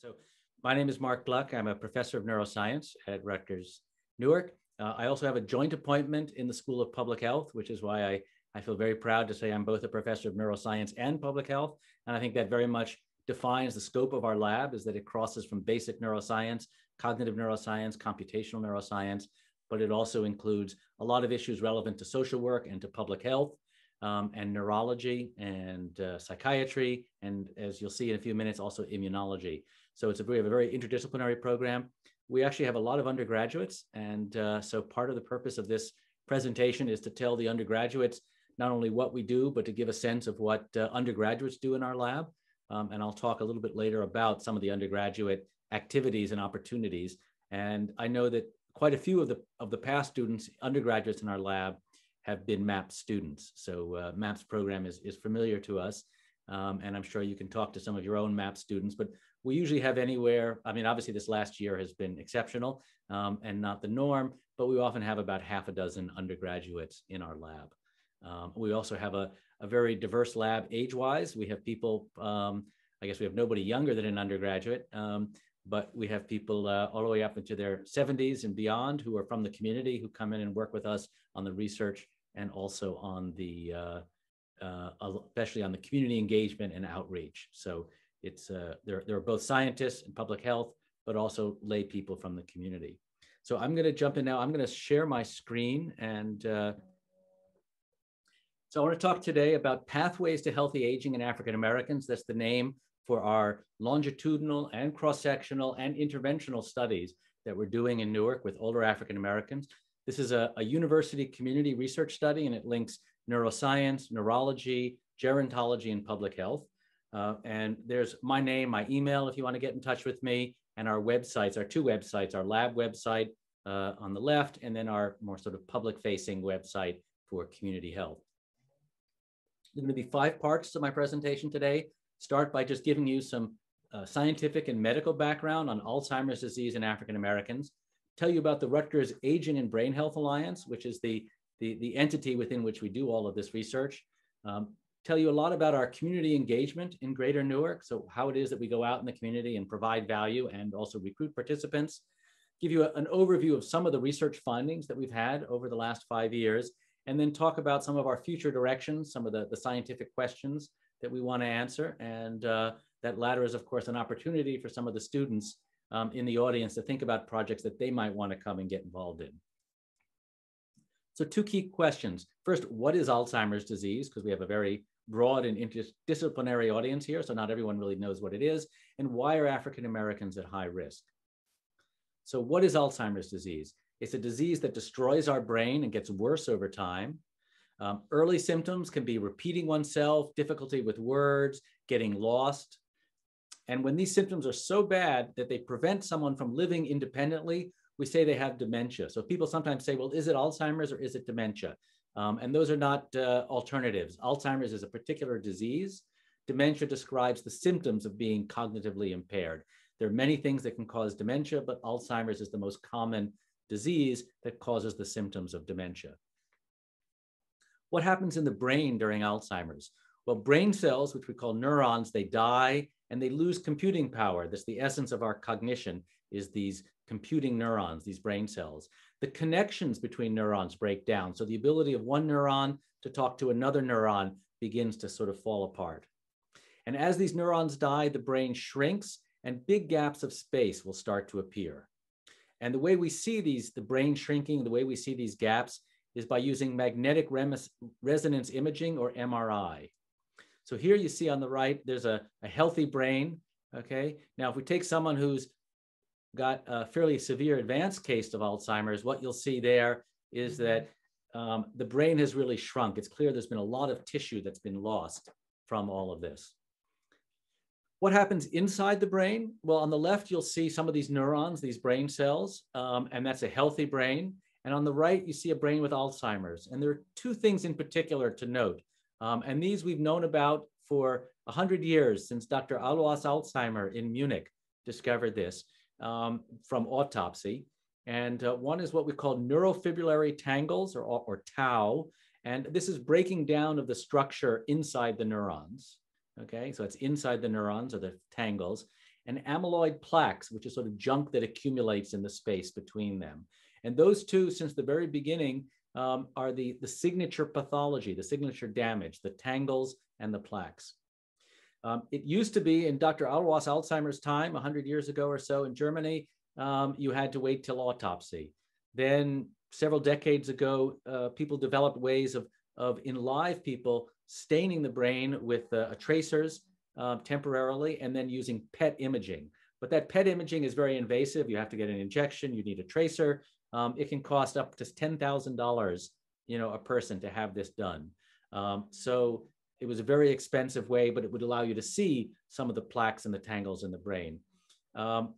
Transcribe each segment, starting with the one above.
So my name is Mark Gluck. I'm a professor of neuroscience at Rutgers Newark. Uh, I also have a joint appointment in the School of Public Health, which is why I, I feel very proud to say I'm both a professor of neuroscience and public health. And I think that very much defines the scope of our lab is that it crosses from basic neuroscience, cognitive neuroscience, computational neuroscience, but it also includes a lot of issues relevant to social work and to public health um, and neurology and uh, psychiatry, and as you'll see in a few minutes, also immunology. So it's a, we have a very interdisciplinary program. We actually have a lot of undergraduates. And uh, so part of the purpose of this presentation is to tell the undergraduates not only what we do, but to give a sense of what uh, undergraduates do in our lab. Um, and I'll talk a little bit later about some of the undergraduate activities and opportunities. And I know that quite a few of the, of the past students, undergraduates in our lab, have been MAPS students. So uh, MAPS program is, is familiar to us. Um, and I'm sure you can talk to some of your own MAP students, but we usually have anywhere, I mean, obviously this last year has been exceptional um, and not the norm, but we often have about half a dozen undergraduates in our lab. Um, we also have a, a very diverse lab age-wise. We have people, um, I guess we have nobody younger than an undergraduate, um, but we have people uh, all the way up into their 70s and beyond who are from the community who come in and work with us on the research and also on the, uh, uh, especially on the community engagement and outreach. So it's uh, there, there are both scientists and public health, but also lay people from the community. So I'm going to jump in now. I'm going to share my screen. And uh, so I want to talk today about pathways to healthy aging in African Americans. That's the name for our longitudinal and cross-sectional and interventional studies that we're doing in Newark with older African Americans. This is a, a university community research study and it links neuroscience, neurology, gerontology, and public health. Uh, and there's my name, my email if you want to get in touch with me, and our websites, our two websites, our lab website uh, on the left, and then our more sort of public facing website for community health. There's going to be five parts to my presentation today. Start by just giving you some uh, scientific and medical background on Alzheimer's disease in African Americans. Tell you about the Rutgers Aging and Brain Health Alliance, which is the, the, the entity within which we do all of this research. Um, tell you a lot about our community engagement in Greater Newark. So how it is that we go out in the community and provide value and also recruit participants. Give you a, an overview of some of the research findings that we've had over the last five years, and then talk about some of our future directions, some of the, the scientific questions that we want to answer. And uh, that latter is, of course, an opportunity for some of the students um, in the audience to think about projects that they might want to come and get involved in. So two key questions. First, what is Alzheimer's disease? Because we have a very broad and interdisciplinary audience here, so not everyone really knows what it is, and why are African Americans at high risk? So what is Alzheimer's disease? It's a disease that destroys our brain and gets worse over time. Um, early symptoms can be repeating oneself, difficulty with words, getting lost. And when these symptoms are so bad that they prevent someone from living independently, we say they have dementia. So people sometimes say, well, is it Alzheimer's or is it dementia? Um, and those are not uh, alternatives. Alzheimer's is a particular disease. Dementia describes the symptoms of being cognitively impaired. There are many things that can cause dementia, but Alzheimer's is the most common disease that causes the symptoms of dementia. What happens in the brain during Alzheimer's? Well, brain cells, which we call neurons, they die and they lose computing power. That's the essence of our cognition is these computing neurons, these brain cells the connections between neurons break down. So the ability of one neuron to talk to another neuron begins to sort of fall apart. And as these neurons die, the brain shrinks and big gaps of space will start to appear. And the way we see these, the brain shrinking, the way we see these gaps is by using magnetic resonance imaging or MRI. So here you see on the right, there's a, a healthy brain, okay? Now, if we take someone who's got a fairly severe advanced case of Alzheimer's, what you'll see there is mm-hmm. that um, the brain has really shrunk. It's clear there's been a lot of tissue that's been lost from all of this. What happens inside the brain? Well, on the left, you'll see some of these neurons, these brain cells, um, and that's a healthy brain. And on the right, you see a brain with Alzheimer's. And there are two things in particular to note. Um, and these we've known about for 100 years since Dr. Alois Alzheimer in Munich discovered this um, from autopsy. And uh, one is what we call neurofibrillary tangles or, or tau. And this is breaking down of the structure inside the neurons. Okay, so it's inside the neurons or the tangles. and amyloid plaques, which is sort of junk that accumulates in the space between them. And those two, since the very beginning, um, are the, the signature pathology, the signature damage, the tangles and the plaques. Um, it used to be in Dr. Alois Alzheimer's time, 100 years ago or so in Germany, um, you had to wait till autopsy. Then several decades ago, uh, people developed ways of, of in live people staining the brain with uh, tracers uh, temporarily and then using PET imaging. But that PET imaging is very invasive. You have to get an injection, you need a tracer. Um, it can cost up to $10,000 you know, a person to have this done. Um, so it was a very expensive way, but it would allow you to see some of the plaques and the tangles in the brain. Um,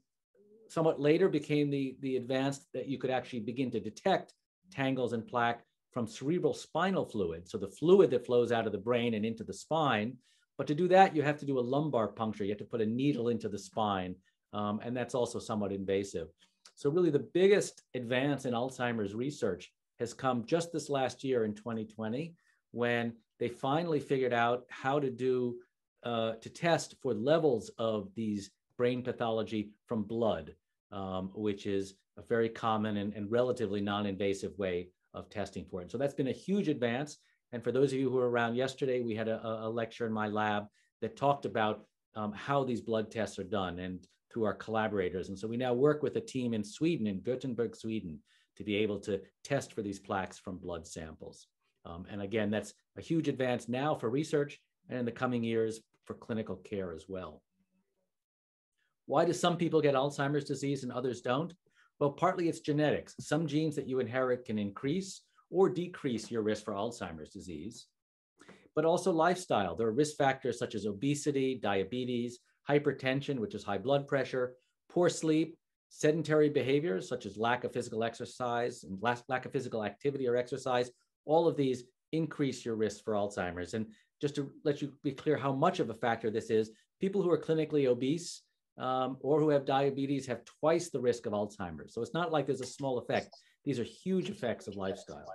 somewhat later became the, the advanced that you could actually begin to detect tangles and plaque from cerebral spinal fluid. So the fluid that flows out of the brain and into the spine. But to do that, you have to do a lumbar puncture. You have to put a needle into the spine. Um, and that's also somewhat invasive. So really the biggest advance in Alzheimer's research has come just this last year in 2020, when they finally figured out how to do, uh, to test for levels of these brain pathology from blood, um, which is a very common and, and relatively non-invasive way of testing for it. So that's been a huge advance. And for those of you who were around yesterday, we had a, a lecture in my lab that talked about um, how these blood tests are done. And through our collaborators. And so we now work with a team in Sweden, in Gothenburg, Sweden, to be able to test for these plaques from blood samples. Um, and again, that's a huge advance now for research and in the coming years for clinical care as well. Why do some people get Alzheimer's disease and others don't? Well, partly it's genetics. Some genes that you inherit can increase or decrease your risk for Alzheimer's disease, but also lifestyle. There are risk factors such as obesity, diabetes, hypertension, which is high blood pressure, poor sleep, sedentary behaviors such as lack of physical exercise and lack of physical activity or exercise, all of these increase your risk for Alzheimer's. And just to let you be clear how much of a factor this is, people who are clinically obese um, or who have diabetes have twice the risk of Alzheimer's. So it's not like there's a small effect. These are huge effects of lifestyle.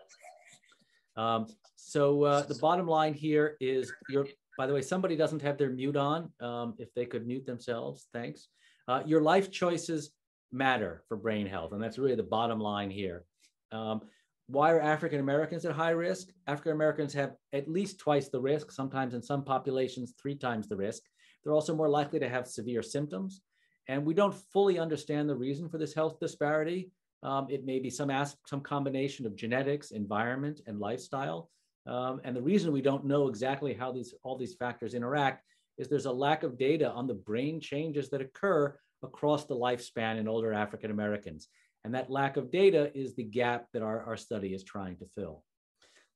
Um, so uh, the bottom line here is your by the way, somebody doesn't have their mute on. Um, if they could mute themselves, thanks. Uh, your life choices matter for brain health, and that's really the bottom line here. Um, why are African Americans at high risk? African Americans have at least twice the risk, sometimes in some populations, three times the risk. They're also more likely to have severe symptoms. And we don't fully understand the reason for this health disparity. Um, it may be some, some combination of genetics, environment, and lifestyle. Um, and the reason we don't know exactly how these all these factors interact is there's a lack of data on the brain changes that occur across the lifespan in older African Americans. And that lack of data is the gap that our, our study is trying to fill.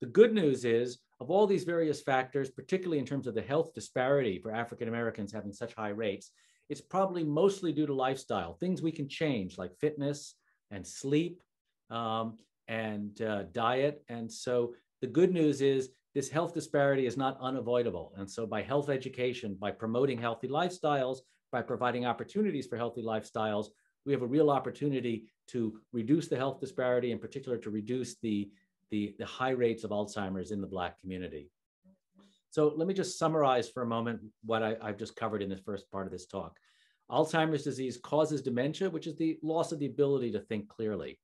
The good news is, of all these various factors, particularly in terms of the health disparity for African Americans having such high rates, it's probably mostly due to lifestyle, things we can change like fitness and sleep um, and uh, diet. And so the good news is this health disparity is not unavoidable. And so by health education, by promoting healthy lifestyles, by providing opportunities for healthy lifestyles, we have a real opportunity to reduce the health disparity, in particular to reduce the, the, the high rates of Alzheimer's in the Black community. So let me just summarize for a moment what I, have just covered in the first part of this talk. Alzheimer's disease causes dementia, which is the loss of the ability to think clearly.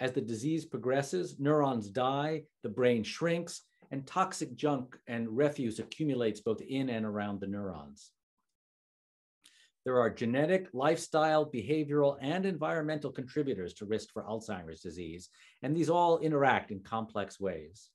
As the disease progresses, neurons die, the brain shrinks, and toxic junk and refuse accumulates both in and around the neurons. There are genetic, lifestyle, behavioral, and environmental contributors to risk for Alzheimer's disease, and these all interact in complex ways.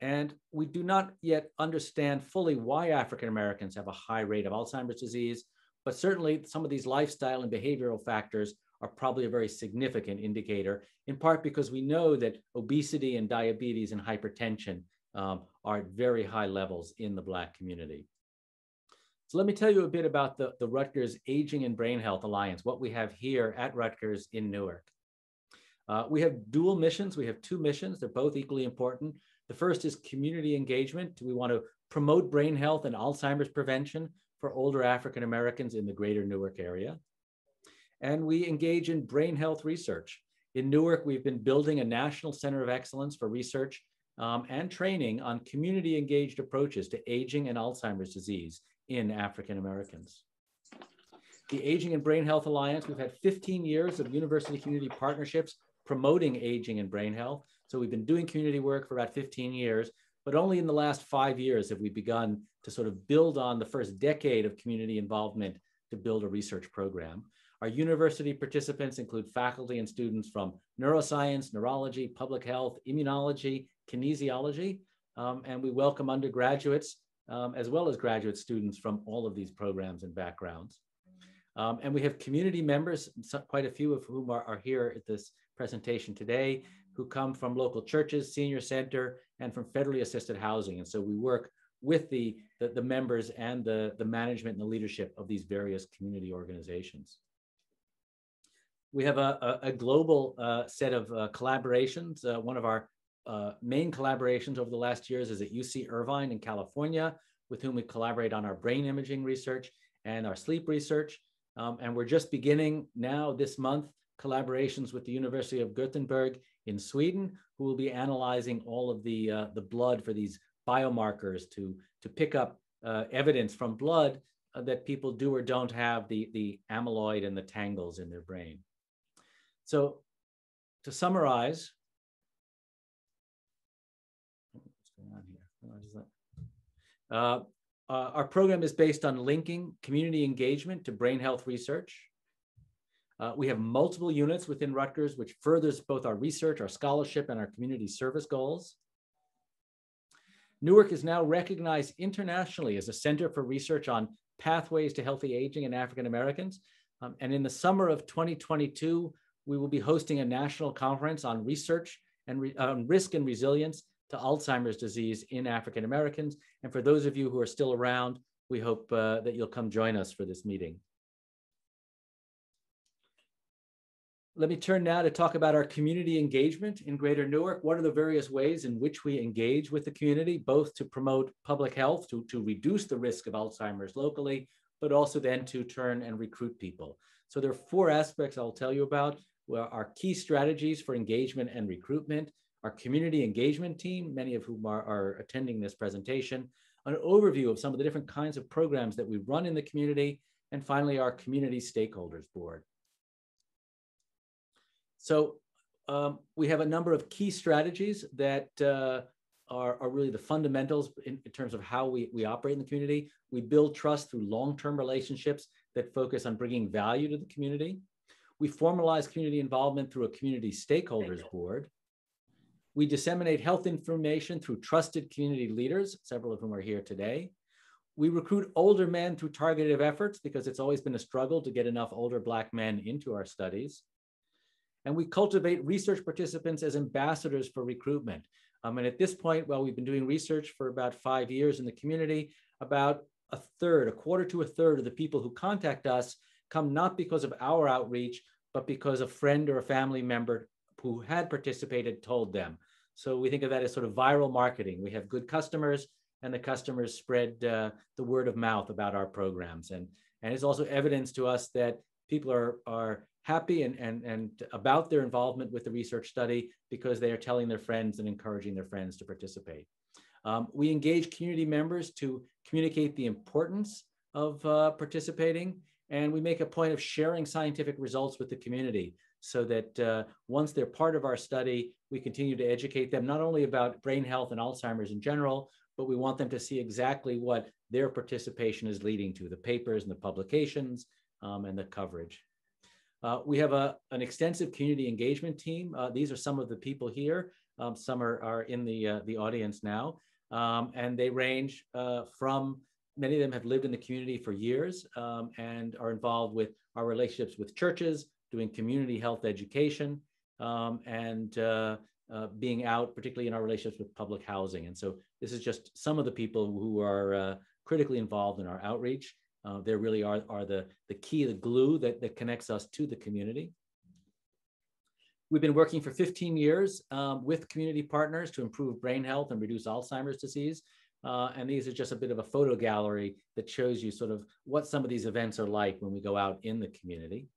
And we do not yet understand fully why African Americans have a high rate of Alzheimer's disease, but certainly some of these lifestyle and behavioral factors are probably a very significant indicator, in part because we know that obesity and diabetes and hypertension um, are at very high levels in the Black community. So let me tell you a bit about the, the Rutgers Aging and Brain Health Alliance, what we have here at Rutgers in Newark. Uh, we have dual missions. We have two missions. They're both equally important. The first is community engagement. We want to promote brain health and Alzheimer's prevention for older African Americans in the greater Newark area and we engage in brain health research. In Newark, we've been building a national center of excellence for research um, and training on community engaged approaches to aging and Alzheimer's disease in African Americans. the Aging and Brain Health Alliance. We've had 15 years of university community partnerships promoting aging and brain health. So we've been doing community work for about 15 years, but only in the last five years have we begun to sort of build on the first decade of community involvement to build a research program. Our university participants include faculty and students from neuroscience, neurology, public health, immunology, kinesiology, um, and we welcome undergraduates um, as well as graduate students from all of these programs and backgrounds. Um, and we have community members, quite a few of whom are, are here at this presentation today, who come from local churches, senior center, and from federally assisted housing. And so we work with the, the, the, members and the, the management and the leadership of these various community organizations. We have a, a, a global uh, set of uh, collaborations. Uh, one of our uh, main collaborations over the last years is at UC Irvine in California, with whom we collaborate on our brain imaging research and our sleep research. Um, and we're just beginning now this month collaborations with the University of Gothenburg in Sweden, who will be analyzing all of the, uh, the blood for these biomarkers to, to pick up uh, evidence from blood that people do or don't have the, the amyloid and the tangles in their brain. So to summarize, uh, uh, our program is based on linking community engagement to brain health research. Uh, we have multiple units within Rutgers, which furthers both our research, our scholarship, and our community service goals. Newark is now recognized internationally as a center for research on pathways to healthy aging in African Americans. Um, and in the summer of 2022, we will be hosting a national conference on research and re um, risk and resilience to Alzheimer's disease in African Americans. And for those of you who are still around, we hope uh, that you'll come join us for this meeting. Let me turn now to talk about our community engagement in Greater Newark. What are the various ways in which we engage with the community, both to promote public health, to, to reduce the risk of Alzheimer's locally, but also then to turn and recruit people. So there are four aspects I'll tell you about. Well, our key strategies for engagement and recruitment, our community engagement team, many of whom are, are attending this presentation, an overview of some of the different kinds of programs that we run in the community, and finally, our community stakeholders board. So um, we have a number of key strategies that uh, are, are, really the fundamentals in, in, terms of how we, we operate in the community. We build trust through long-term relationships that focus on bringing value to the community. We formalize community involvement through a community stakeholders board. We disseminate health information through trusted community leaders, several of whom are here today. We recruit older men through targeted efforts because it's always been a struggle to get enough older Black men into our studies. And we cultivate research participants as ambassadors for recruitment. Um, and at this point, well, we've been doing research for about five years in the community. About a third, a quarter to a third of the people who contact us come not because of our outreach, but because a friend or a family member who had participated told them. So we think of that as sort of viral marketing. We have good customers, and the customers spread uh, the word of mouth about our programs. And, and it's also evidence to us that people are, are happy and, and, and about their involvement with the research study because they are telling their friends and encouraging their friends to participate. Um, we engage community members to communicate the importance of uh, participating, and we make a point of sharing scientific results with the community so that uh, once they're part of our study, we continue to educate them not only about brain health and Alzheimer's in general, but we want them to see exactly what their participation is leading to, the papers and the publications um, and the coverage. Uh, we have a, an extensive community engagement team. Uh, these are some of the people here. Um, some are, are in the, uh, the audience now. Um, and they range uh, from, many of them have lived in the community for years um, and are involved with our relationships with churches, doing community health education, um, and uh, uh, being out, particularly in our relationships with public housing. And so this is just some of the people who are critically involved in our outreach. Uh, they really are, are the, the key, the glue that, that connects us to the community. We've been working for 15 years um, with community partners to improve brain health and reduce Alzheimer's disease. Uh, and these are just a bit of a photo gallery that shows you sort of what some of these events are like when we go out in the community.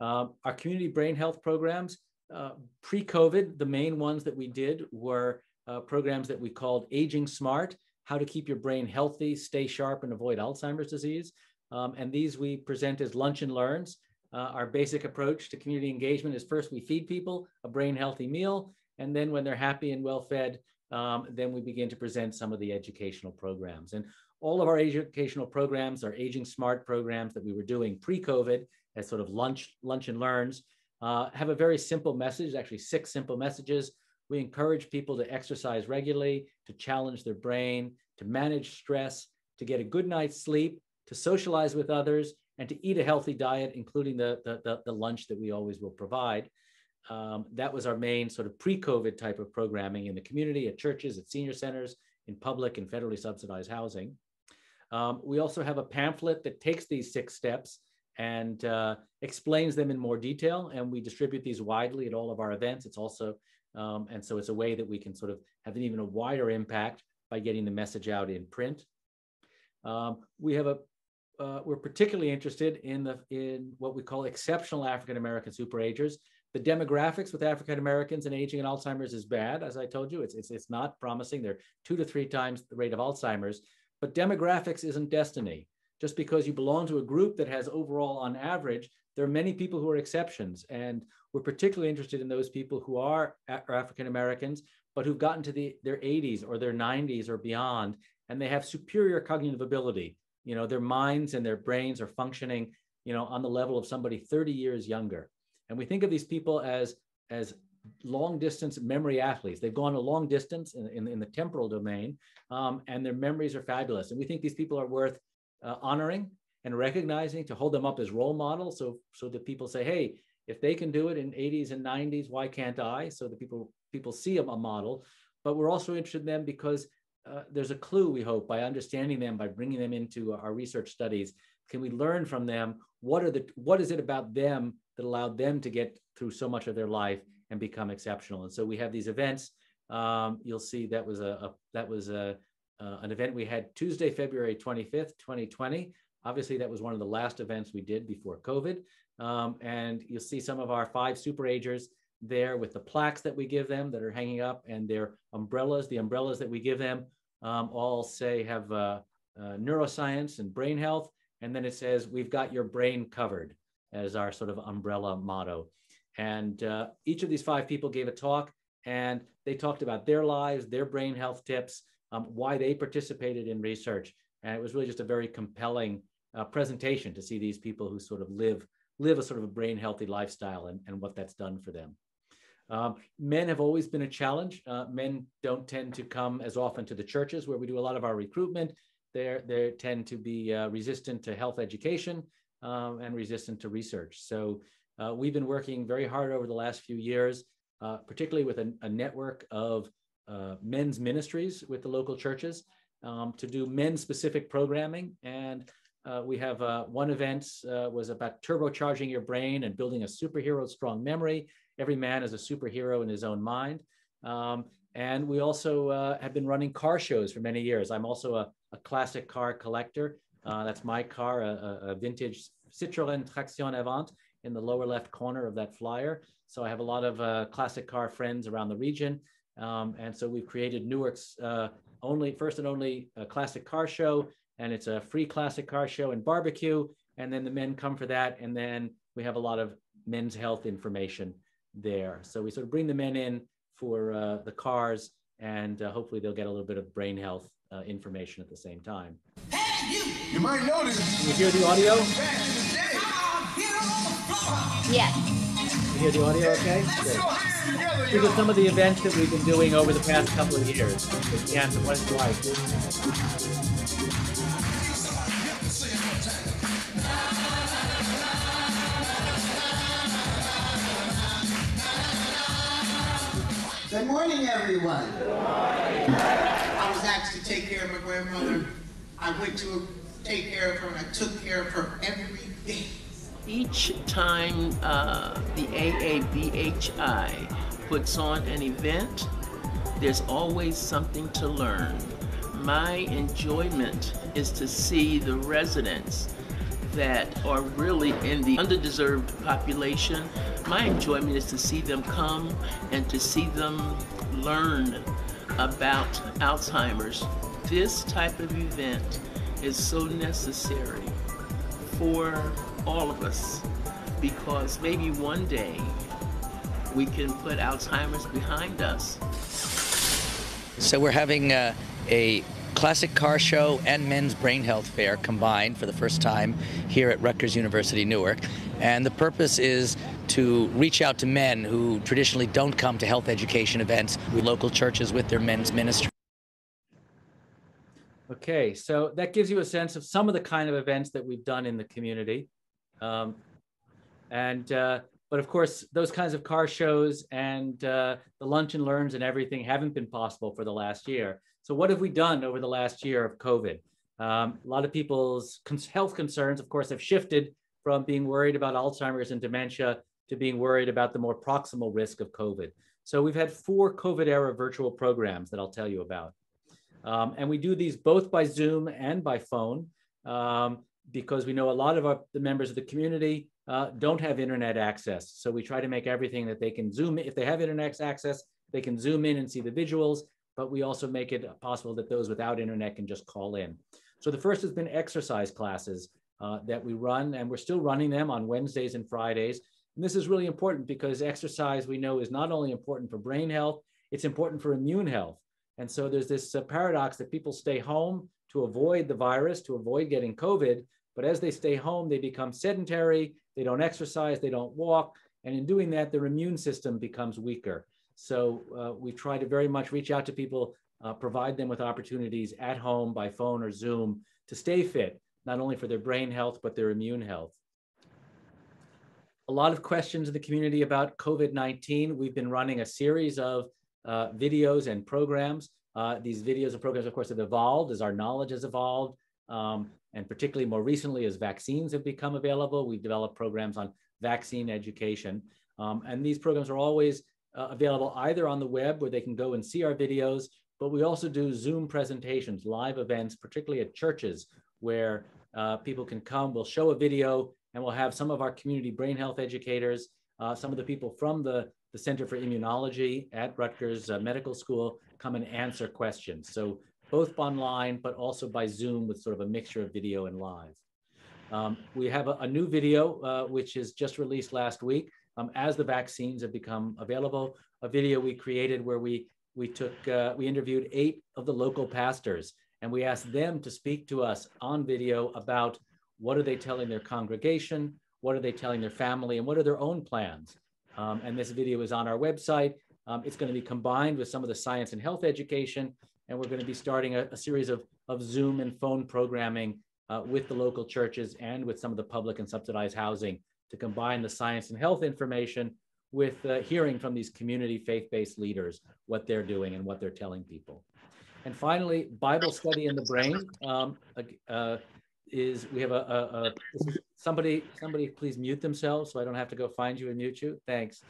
Um, our community brain health programs, uh, pre-COVID, the main ones that we did were uh, programs that we called Aging Smart, how to keep your brain healthy, stay sharp, and avoid Alzheimer's disease. Um, and these we present as lunch and learns. Uh, our basic approach to community engagement is first we feed people a brain healthy meal. And then when they're happy and well fed, um, then we begin to present some of the educational programs. And all of our educational programs are aging smart programs that we were doing pre-COVID as sort of lunch, lunch and learns, uh, have a very simple message, actually six simple messages. We encourage people to exercise regularly, to challenge their brain, to manage stress, to get a good night's sleep, to socialize with others, and to eat a healthy diet, including the, the, the, the lunch that we always will provide. Um, that was our main sort of pre-COVID type of programming in the community, at churches, at senior centers, in public and federally subsidized housing. Um, we also have a pamphlet that takes these six steps and uh, explains them in more detail. And we distribute these widely at all of our events. It's also, um, and so it's a way that we can sort of have an even a wider impact by getting the message out in print. Um, we have a, uh, we're particularly interested in the in what we call exceptional African American superagers. The demographics with African Americans and aging and Alzheimer's is bad, as I told you. It's, it's, it's not promising. They're two to three times the rate of Alzheimer's, but demographics isn't destiny. Just because you belong to a group that has overall, on average, there are many people who are exceptions. And we're particularly interested in those people who are African Americans, but who've gotten to the, their 80s or their 90s or beyond, and they have superior cognitive ability. You know, their minds and their brains are functioning, you know, on the level of somebody 30 years younger. And we think of these people as, as long distance memory athletes. They've gone a long distance in, in, in the temporal domain, um, and their memories are fabulous. And we think these people are worth uh, honoring and recognizing to hold them up as role models. So, so that people say, hey, if they can do it in 80s and 90s, why can't I? So that people people see a model. But we're also interested in them because uh, there's a clue, we hope, by understanding them, by bringing them into our research studies. Can we learn from them? What are the what is it about them that allowed them to get through so much of their life and become exceptional? And so we have these events. Um, you'll see that was a, a that was a uh, an event we had Tuesday, February 25th, 2020. Obviously, that was one of the last events we did before COVID. Um, and you'll see some of our five superagers there with the plaques that we give them that are hanging up and their umbrellas. The umbrellas that we give them um, all say have uh, uh, neuroscience and brain health. And then it says, we've got your brain covered as our sort of umbrella motto. And uh, each of these five people gave a talk and they talked about their lives, their brain health tips, um, why they participated in research. And it was really just a very compelling uh, presentation to see these people who sort of live live a sort of a brain healthy lifestyle and, and what that's done for them. Um, men have always been a challenge. Uh, men don't tend to come as often to the churches where we do a lot of our recruitment. They they tend to be uh, resistant to health education um, and resistant to research. So uh, we've been working very hard over the last few years, uh, particularly with a, a network of uh, men's ministries with the local churches um, to do men specific programming. And uh, we have uh, one event uh, was about turbocharging your brain and building a superhero strong memory. Every man is a superhero in his own mind. Um, and we also have been running car shows for many years. I'm also a, a classic car collector. Uh, that's my car, a, a, vintage Citroën Traction Avant in the lower left corner of that flyer. So I have a lot of classic car friends around the region. Um, and so we've created Newark's uh, only first and only uh, classic car show, and it's a free classic car show and barbecue. And then the men come for that, and then we have a lot of men's health information there. So we sort of bring the men in for uh, the cars, and uh, hopefully they'll get a little bit of brain health uh, information at the same time. Hey, you! You might notice. Can you hear the audio? Yes. You hear the audio okay? Good. These are some of the events that we've been doing over the past couple of years. Again, what it's like. Good morning, everyone. Good morning. I was asked to take care of my grandmother. I went to take care of her, and I took care of her every day. Each time uh, the AABHI puts on an event, there's always something to learn. My enjoyment is to see the residents that are really in the underdeserved population. My enjoyment is to see them come and to see them learn about Alzheimer's. This type of event is so necessary for all of us because maybe one day we can put Alzheimer's behind us. So we're having uh, a classic car show and men's brain health fair combined for the first time here at Rutgers University Newark. And the purpose is to reach out to men who traditionally don't come to health education events with local churches with their men's ministry. Okay, so that gives you a sense of some of the kind of events that we've done in the community. Um, and, uh, but of course, those kinds of car shows and uh, the lunch and learns and everything haven't been possible for the last year. So what have we done over the last year of COVID? Um, a lot of people's health concerns, of course, have shifted from being worried about Alzheimer's and dementia to being worried about the more proximal risk of COVID. So we've had four COVID era virtual programs that I'll tell you about. Um, and we do these both by Zoom and by phone um, because we know a lot of our, the members of the community uh, don't have internet access. So we try to make everything that they can Zoom, if they have internet access, they can Zoom in and see the visuals, but we also make it possible that those without internet can just call in. So the first has been exercise classes uh, that we run, and we're still running them on Wednesdays and Fridays. And this is really important because exercise we know is not only important for brain health, it's important for immune health. And so there's this uh, paradox that people stay home to avoid the virus, to avoid getting COVID. But as they stay home, they become sedentary, they don't exercise, they don't walk. And in doing that, their immune system becomes weaker. So uh, we try to very much reach out to people, uh, provide them with opportunities at home by phone or Zoom to stay fit, not only for their brain health, but their immune health. A lot of questions in the community about COVID 19. We've been running a series of uh, videos and programs. Uh, these videos and programs, of course, have evolved as our knowledge has evolved. Um, and particularly more recently, as vaccines have become available, we've developed programs on vaccine education. Um, and these programs are always uh, available either on the web where they can go and see our videos, but we also do Zoom presentations, live events, particularly at churches where uh, people can come. We'll show a video and we'll have some of our community brain health educators, uh, some of the people from the the Center for Immunology at Rutgers uh, Medical School come and answer questions. So both online, but also by Zoom with sort of a mixture of video and live. Um, we have a, a new video, uh, which is just released last week um, as the vaccines have become available. A video we created where we we took uh, we interviewed eight of the local pastors and we asked them to speak to us on video about what are they telling their congregation, what are they telling their family, and what are their own plans. Um, and this video is on our website. Um, it's going to be combined with some of the science and health education. And we're going to be starting a, a series of, of Zoom and phone programming uh, with the local churches and with some of the public and subsidized housing to combine the science and health information with uh, hearing from these community faith-based leaders what they're doing and what they're telling people. And finally, Bible study in the brain um, uh, is we have a, a, a somebody somebody please mute themselves so I don't have to go find you and mute you. Thanks.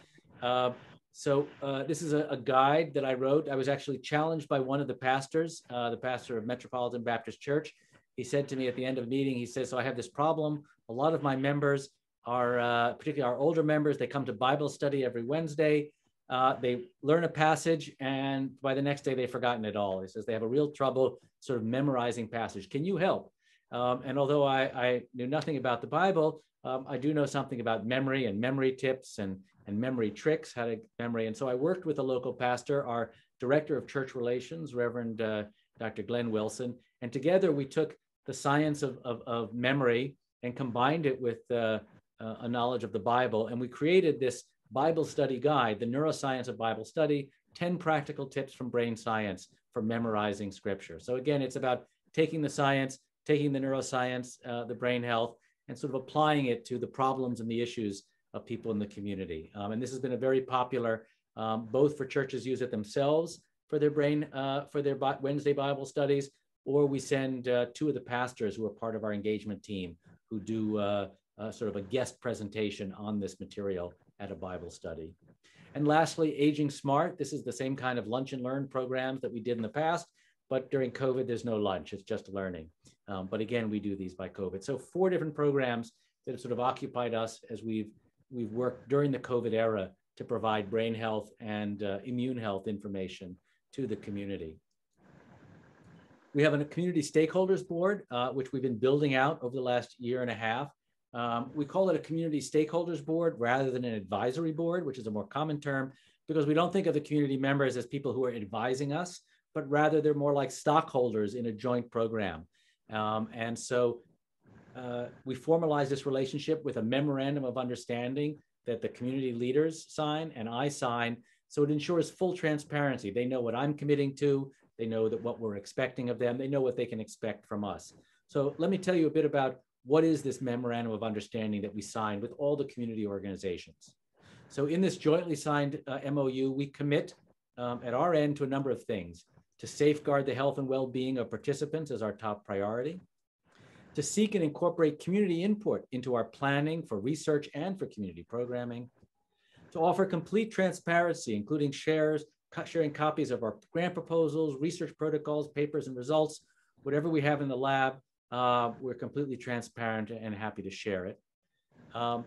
Uh, so uh, this is a, a, guide that I wrote. I was actually challenged by one of the pastors, uh, the pastor of Metropolitan Baptist Church. He said to me at the end of the meeting, he says, "So I have this problem. A lot of my members are, uh, particularly our older members, they come to Bible study every Wednesday. Uh, they learn a passage, and by the next day they've forgotten it all. He says they have a real trouble sort of memorizing passage. Can you help?" Um, and although I, I, knew nothing about the Bible, um, I do know something about memory and memory tips and, and memory tricks, how to memory. And so I worked with a local pastor, our director of church relations, Reverend uh, Dr. Glenn Wilson. And together we took the science of, of, of memory and combined it with uh, uh, a knowledge of the Bible. And we created this Bible study guide, the neuroscience of Bible study, 10 practical tips from brain science for memorizing scripture. So again, it's about taking the science, taking the neuroscience, uh, the brain health, and sort of applying it to the problems and the issues of people in the community. Um, and this has been a very popular, um, both for churches use it themselves for their brain, uh, for their Wednesday Bible studies, or we send uh, two of the pastors who are part of our engagement team who do uh, sort of a guest presentation on this material at a Bible study. And lastly, Aging Smart. This is the same kind of lunch and learn programs that we did in the past, but during COVID, there's no lunch, it's just learning. Um, but again, we do these by COVID. So four different programs that have sort of occupied us as we've we've worked during the COVID era to provide brain health and uh, immune health information to the community. We have a community stakeholders board, uh, which we've been building out over the last year and a half. Um, we call it a community stakeholders board rather than an advisory board, which is a more common term, because we don't think of the community members as people who are advising us, but rather they're more like stockholders in a joint program. Um, and so uh, we formalize this relationship with a memorandum of understanding that the community leaders sign and I sign. So it ensures full transparency. They know what I'm committing to. They know that what we're expecting of them. They know what they can expect from us. So let me tell you a bit about what is this memorandum of understanding that we signed with all the community organizations. So in this jointly signed uh, MOU, we commit um, at our end to a number of things to safeguard the health and well-being of participants as our top priority, to seek and incorporate community input into our planning for research and for community programming, to offer complete transparency, including shares, sharing copies of our grant proposals, research protocols, papers, and results, whatever we have in the lab, uh, we're completely transparent and happy to share it. Um,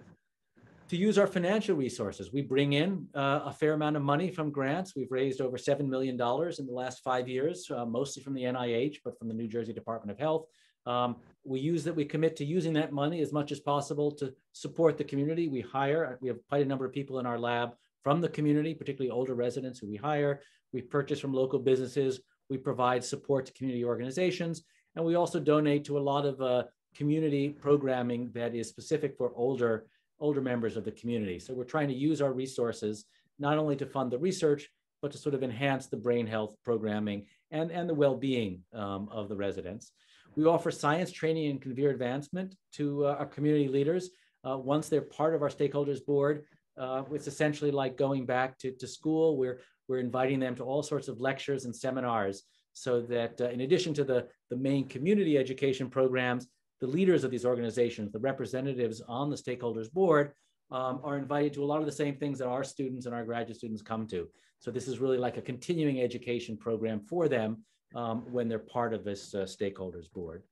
to use our financial resources, we bring in uh, a fair amount of money from grants. We've raised over $7 million in the last five years, uh, mostly from the NIH, but from the New Jersey Department of Health. Um, we use that, we commit to using that money as much as possible to support the community. We hire, we have quite a number of people in our lab from the community, particularly older residents who we hire. We purchase from local businesses. We provide support to community organizations. And we also donate to a lot of uh, community programming that is specific for older, older members of the community. So we're trying to use our resources not only to fund the research, but to sort of enhance the brain health programming and, and the well-being um, of the residents. We offer science training and career advancement to uh, our community leaders. Uh, once they're part of our stakeholders board, uh, it's essentially like going back to, to school. We're, we're inviting them to all sorts of lectures and seminars so that uh, in addition to the, the main community education programs, the leaders of these organizations, the representatives on the stakeholders board, um, are invited to a lot of the same things that our students and our graduate students come to. So this is really like a continuing education program for them um, when they're part of this uh, stakeholders board.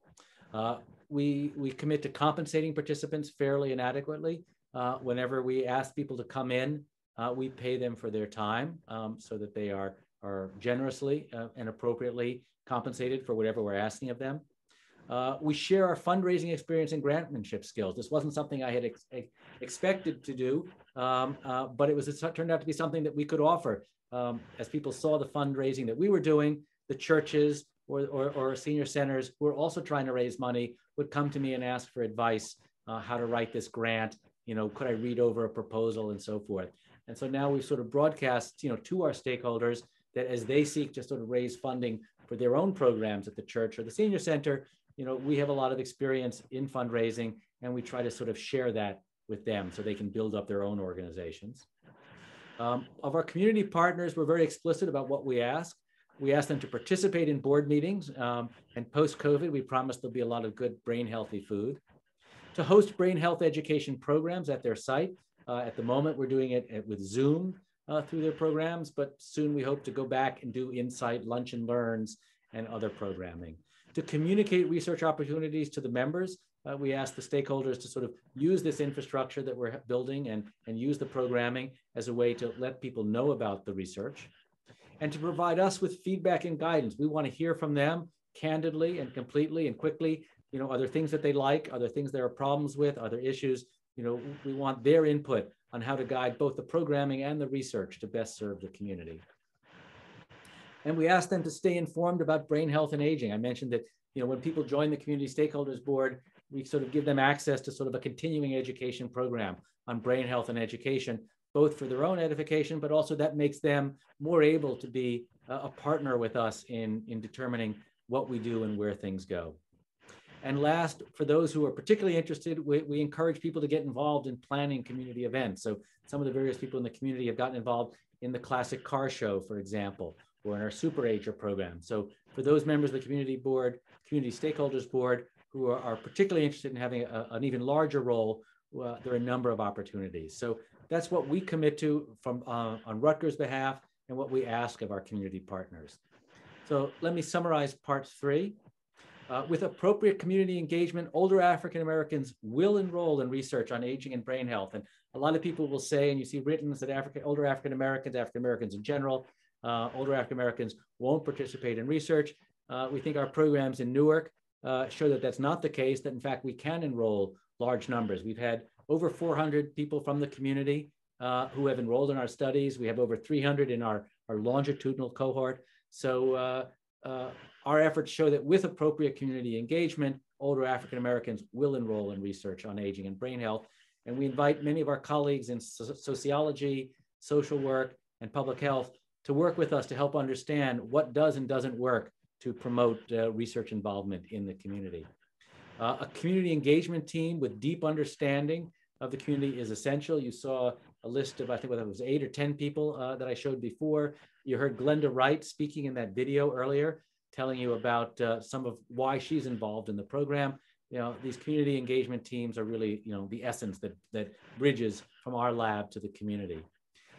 Uh, we, we commit to compensating participants fairly and adequately. Uh, whenever we ask people to come in, uh, we pay them for their time um, so that they are are generously uh, and appropriately compensated for whatever we're asking of them. Uh, we share our fundraising experience and grantmanship skills. This wasn't something I had ex expected to do, um, uh, but it was it turned out to be something that we could offer. Um, as people saw the fundraising that we were doing, the churches or, or, or, senior centers who are also trying to raise money would come to me and ask for advice, uh, how to write this grant, you know, could I read over a proposal and so forth. And so now we've sort of broadcast, you know, to our stakeholders that as they seek to sort of raise funding for their own programs at the church or the senior center, you know, we have a lot of experience in fundraising and we try to sort of share that with them so they can build up their own organizations. Um, of our community partners, we're very explicit about what we ask. We ask them to participate in board meetings um, and post-COVID, we promise there'll be a lot of good brain healthy food. To host brain health education programs at their site. Uh, at the moment, we're doing it with Zoom uh, through their programs, but soon we hope to go back and do Insight, Lunch and Learns, and other programming. To communicate research opportunities to the members, uh, we ask the stakeholders to sort of use this infrastructure that we're building and, and use the programming as a way to let people know about the research and to provide us with feedback and guidance. We want to hear from them candidly and completely and quickly. You know, are there things that they like? Are there things there are problems with? Are there issues? You know, we want their input on how to guide both the programming and the research to best serve the community. And we ask them to stay informed about brain health and aging. I mentioned that you know when people join the community stakeholders board, we sort of give them access to sort of a continuing education program on brain health and education, both for their own edification, but also that makes them more able to be a partner with us in, in determining what we do and where things go. And last, for those who are particularly interested, we, we, encourage people to get involved in planning community events. So some of the various people in the community have gotten involved in the classic car show, for example, in our Super Ager program. So for those members of the community board, community stakeholders board, who are, are particularly interested in having a, an even larger role, uh, there are a number of opportunities. So that's what we commit to from uh, on Rutgers' behalf and what we ask of our community partners. So let me summarize part three. Uh, with appropriate community engagement, older African Americans will enroll in research on aging and brain health. And a lot of people will say, and you see written that African, older African Americans, African Americans in general, uh, older African Americans won't participate in research. Uh, we think our programs in Newark uh, show that that's not the case, that in fact we can enroll large numbers. We've had over 400 people from the community uh, who have enrolled in our studies. We have over 300 in our, our longitudinal cohort. So uh, uh, our efforts show that with appropriate community engagement, older African Americans will enroll in research on aging and brain health. And we invite many of our colleagues in so sociology, social work, and public health to work with us to help understand what does and doesn't work to promote uh, research involvement in the community. Uh, a community engagement team with deep understanding of the community is essential. You saw a list of, I think, whether it was eight or 10 people uh, that I showed before. You heard Glenda Wright speaking in that video earlier, telling you about uh, some of why she's involved in the program. You know, these community engagement teams are really, you know, the essence that, that bridges from our lab to the community.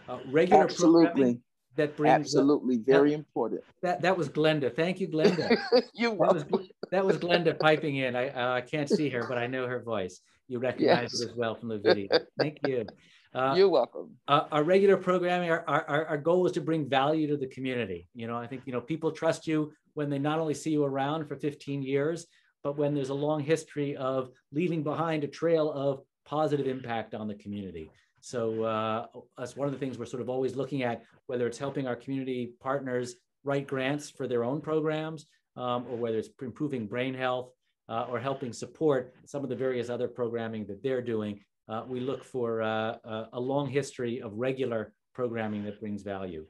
Uh, regular Absolutely that brings absolutely very that, important. That that was Glenda. Thank you, Glenda. you that was, that was Glenda piping in. I uh, I can't see her, but I know her voice. You recognize yes. it as well from the video. Thank you. Uh, You're welcome. Uh, our regular programming, our, our, our goal is to bring value to the community. You know, I think, you know, people trust you when they not only see you around for 15 years, but when there's a long history of leaving behind a trail of positive impact on the community. So uh, that's one of the things we're sort of always looking at, whether it's helping our community partners write grants for their own programs, um, or whether it's improving brain health, uh, or helping support some of the various other programming that they're doing. Uh, we look for uh, a long history of regular programming that brings value.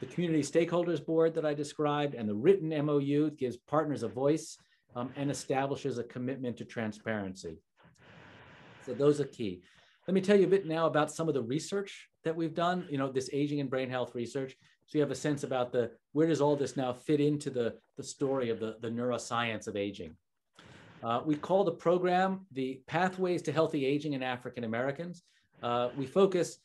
The Community Stakeholders Board that I described and the written MOU gives partners a voice um, and establishes a commitment to transparency. So those are key. Let me tell you a bit now about some of the research that we've done, you know, this aging and brain health research. So you have a sense about the, where does all this now fit into the, the story of the, the neuroscience of aging? Uh, we call the program the Pathways to Healthy Aging in African Americans. Uh, we focus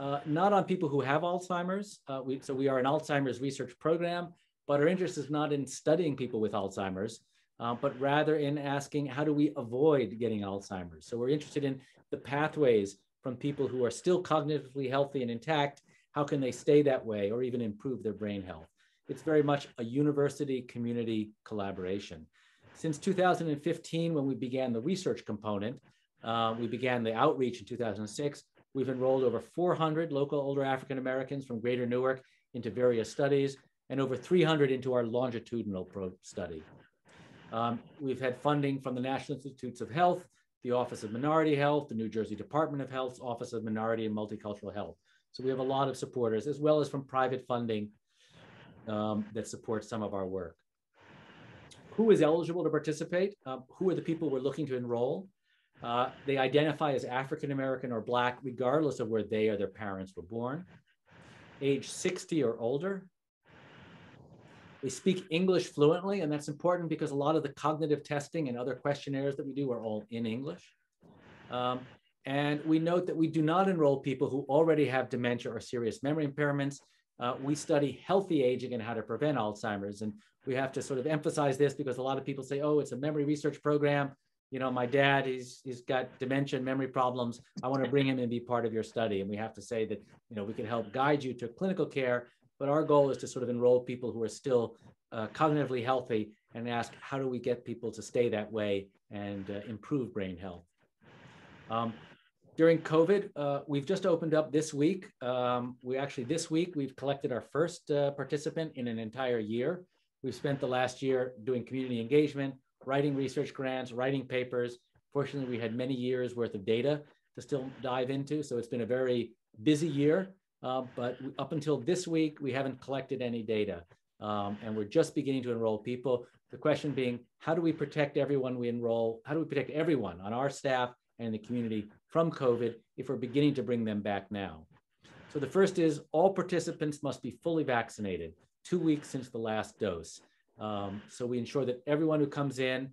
uh, not on people who have Alzheimer's. Uh, we, so we are an Alzheimer's research program, but our interest is not in studying people with Alzheimer's, uh, but rather in asking how do we avoid getting Alzheimer's. So we're interested in the pathways from people who are still cognitively healthy and intact, how can they stay that way or even improve their brain health? It's very much a university community collaboration. Since 2015, when we began the research component, uh, we began the outreach in 2006. We've enrolled over 400 local older African Americans from Greater Newark into various studies and over 300 into our longitudinal pro study. Um, we've had funding from the National Institutes of Health, the Office of Minority Health, the New Jersey Department of Health's Office of Minority and Multicultural Health. So we have a lot of supporters, as well as from private funding um, that supports some of our work. Who is eligible to participate? Uh, who are the people we're looking to enroll? Uh, they identify as African American or Black, regardless of where they or their parents were born. Age 60 or older, they speak English fluently, and that's important because a lot of the cognitive testing and other questionnaires that we do are all in English. Um, and we note that we do not enroll people who already have dementia or serious memory impairments. Uh, we study healthy aging and how to prevent Alzheimer's. And we have to sort of emphasize this because a lot of people say, oh, it's a memory research program. You know, my dad, he's, he's got dementia and memory problems. I want to bring him and be part of your study. And we have to say that, you know, we can help guide you to clinical care but our goal is to sort of enroll people who are still uh, cognitively healthy and ask how do we get people to stay that way and uh, improve brain health. Um, during COVID, uh, we've just opened up this week. Um, we actually, this week, we've collected our first uh, participant in an entire year. We've spent the last year doing community engagement, writing research grants, writing papers. Fortunately, we had many years worth of data to still dive into. So it's been a very busy year. Uh, but up until this week, we haven't collected any data. Um, and we're just beginning to enroll people. The question being, how do we protect everyone we enroll? How do we protect everyone on our staff and the community from COVID if we're beginning to bring them back now? So the first is all participants must be fully vaccinated two weeks since the last dose. Um, so we ensure that everyone who comes in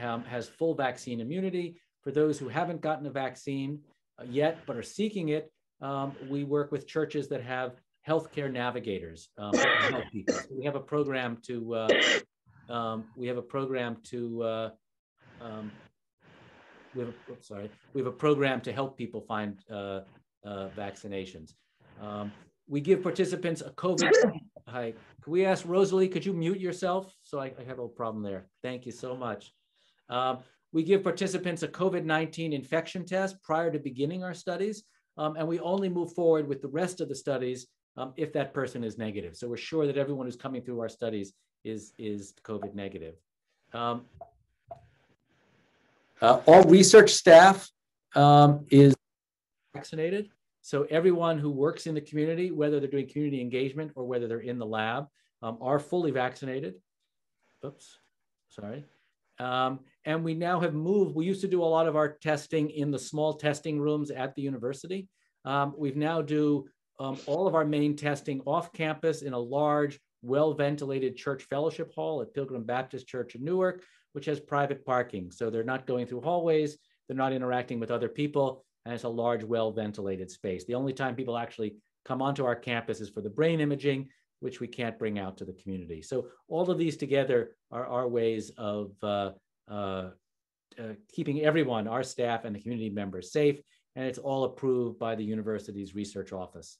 um, has full vaccine immunity. For those who haven't gotten a vaccine uh, yet but are seeking it, um, we work with churches that have healthcare navigators um, people. So we have a program to uh, um, we have a program to uh, um, we have a, sorry we have a program to help people find uh, uh vaccinations. Um, we give participants a COVID Hi, can we ask Rosalie, could you mute yourself? So I, I have a problem there. Thank you so much. Um, we give participants a COVID-19 infection test prior to beginning our studies, um, and we only move forward with the rest of the studies um, if that person is negative. So we're sure that everyone who's coming through our studies is, is COVID negative. Um, uh, all research staff um, is vaccinated. So everyone who works in the community, whether they're doing community engagement or whether they're in the lab, um, are fully vaccinated. Oops, sorry. Um, and we now have moved, we used to do a lot of our testing in the small testing rooms at the university. Um, we've now do um, all of our main testing off campus in a large, well-ventilated church fellowship hall at Pilgrim Baptist Church in Newark, which has private parking. So they're not going through hallways, they're not interacting with other people, and it's a large, well-ventilated space. The only time people actually come onto our campus is for the brain imaging, which we can't bring out to the community. So all of these together are our ways of uh, uh, uh, keeping everyone, our staff and the community members safe, and it's all approved by the university's research office.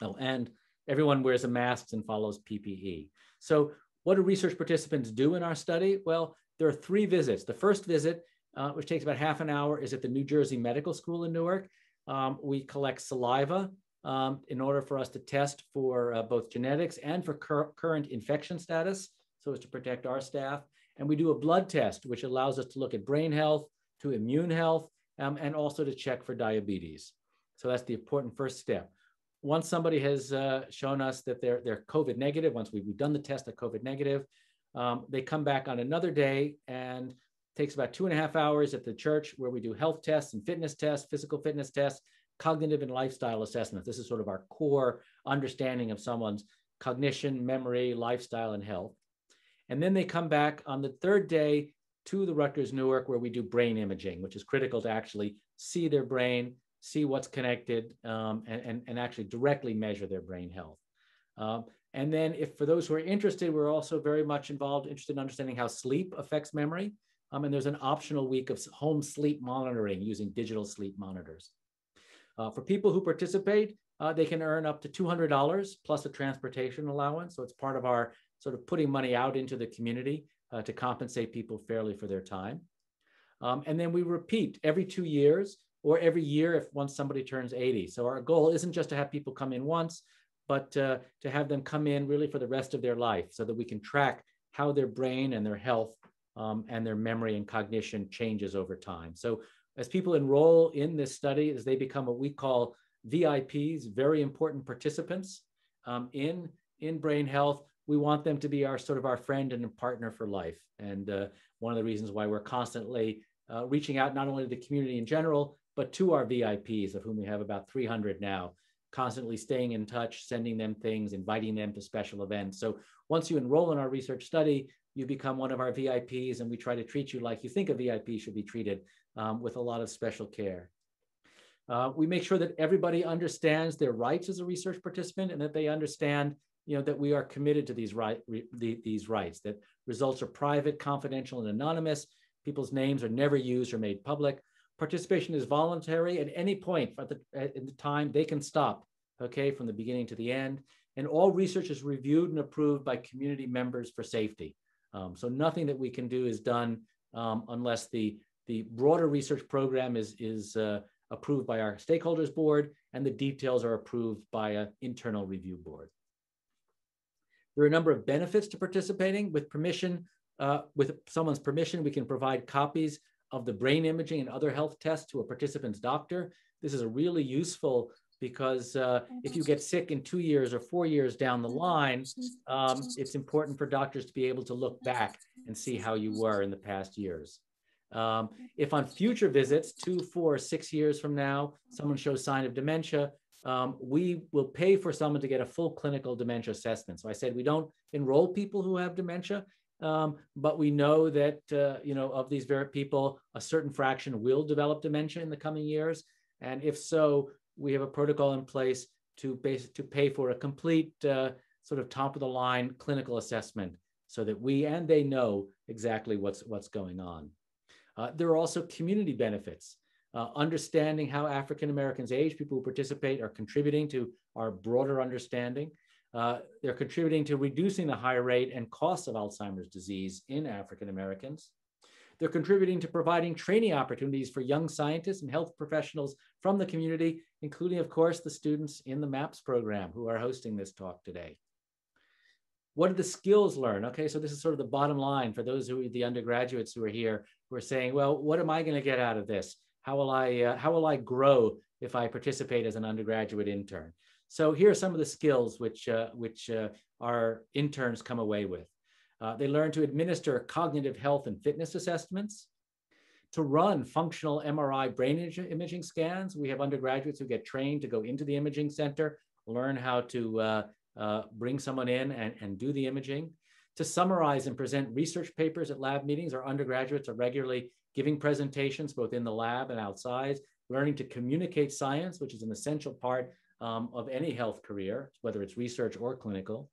Oh, and everyone wears a mask and follows PPE. So what do research participants do in our study? Well, there are three visits. The first visit, uh, which takes about half an hour, is at the New Jersey Medical School in Newark. Um, we collect saliva um, in order for us to test for uh, both genetics and for cur current infection status, so as to protect our staff. And we do a blood test, which allows us to look at brain health, to immune health, um, and also to check for diabetes. So that's the important first step once somebody has uh, shown us that they're, they're COVID negative, once we've, done the test of COVID negative, um, they come back on another day and takes about two and a half hours at the church where we do health tests and fitness tests, physical fitness tests, cognitive and lifestyle assessments. This is sort of our core understanding of someone's cognition, memory, lifestyle, and health. And then they come back on the third day to the Rutgers Newark where we do brain imaging, which is critical to actually see their brain, see what's connected, um, and, and, and, actually directly measure their brain health. Um, and then if for those who are interested, we're also very much involved, interested in understanding how sleep affects memory. Um, and there's an optional week of home sleep monitoring using digital sleep monitors. Uh, for people who participate, uh, they can earn up to $200 plus a transportation allowance. So it's part of our sort of putting money out into the community uh, to compensate people fairly for their time. Um, and then we repeat every two years or every year if once somebody turns 80. So our goal isn't just to have people come in once, but uh, to have them come in really for the rest of their life so that we can track how their brain and their health um, and their memory and cognition changes over time. So as people enroll in this study, as they become what we call VIPs, very important participants um, in, in brain health, we want them to be our sort of our friend and partner for life. And uh, one of the reasons why we're constantly uh, reaching out not only to the community in general, but to our VIPs, of whom we have about 300 now, constantly staying in touch, sending them things, inviting them to special events. So once you enroll in our research study, you become one of our VIPs, and we try to treat you like you think a VIP should be treated um, with a lot of special care. Uh, we make sure that everybody understands their rights as a research participant and that they understand you know, that we are committed to these, right, these rights, that results are private, confidential, and anonymous. People's names are never used or made public. Participation is voluntary at any point at the, at the time they can stop, okay, from the beginning to the end. And all research is reviewed and approved by community members for safety. Um, so nothing that we can do is done um, unless the, the broader research program is, is uh, approved by our stakeholders board and the details are approved by an internal review board. There are a number of benefits to participating. With permission, uh, with someone's permission, we can provide copies of the brain imaging and other health tests to a participant's doctor. This is a really useful because uh, if you get sick in two years or four years down the line, um, it's important for doctors to be able to look back and see how you were in the past years. Um, if on future visits, two, four, six years from now, someone shows sign of dementia, um, we will pay for someone to get a full clinical dementia assessment. So I said we don't enroll people who have dementia, um, but we know that, uh, you know, of these very people, a certain fraction will develop dementia in the coming years. And if so, we have a protocol in place to, base, to pay for a complete uh, sort of top of the line clinical assessment so that we and they know exactly what's, what's going on. Uh, there are also community benefits. Uh, understanding how African Americans age, people who participate are contributing to our broader understanding. Uh, they're contributing to reducing the high rate and cost of Alzheimer's disease in African Americans. They're contributing to providing training opportunities for young scientists and health professionals from the community, including, of course, the students in the MAPS program who are hosting this talk today. What did the skills learn? Okay, so this is sort of the bottom line for those who are the undergraduates who are here who are saying, well, what am I going to get out of this? How will I uh, how will I grow if I participate as an undergraduate intern? So here are some of the skills which uh, which uh, our interns come away with. Uh, they learn to administer cognitive health and fitness assessments, to run functional MRI brain imaging scans. We have undergraduates who get trained to go into the imaging center, learn how to uh, uh, bring someone in and, and do the imaging. To summarize and present research papers at lab meetings, our undergraduates are regularly giving presentations both in the lab and outside, learning to communicate science, which is an essential part um, of any health career, whether it's research or clinical.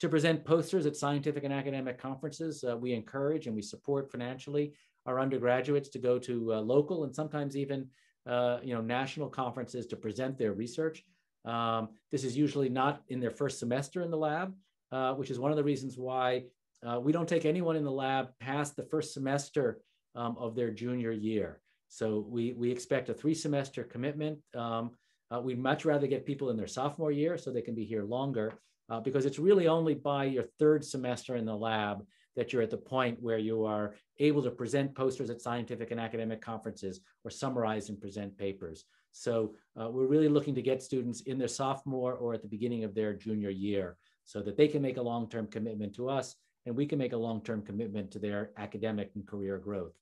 To present posters at scientific and academic conferences, uh, we encourage and we support financially our undergraduates to go to uh, local and sometimes even uh, you know, national conferences to present their research. Um, this is usually not in their first semester in the lab, uh, which is one of the reasons why uh, we don't take anyone in the lab past the first semester um, of their junior year. So we, we expect a three semester commitment. Um, uh, we'd much rather get people in their sophomore year so they can be here longer uh, because it's really only by your third semester in the lab that you're at the point where you are able to present posters at scientific and academic conferences or summarize and present papers. So uh, we're really looking to get students in their sophomore or at the beginning of their junior year so that they can make a long-term commitment to us and we can make a long-term commitment to their academic and career growth.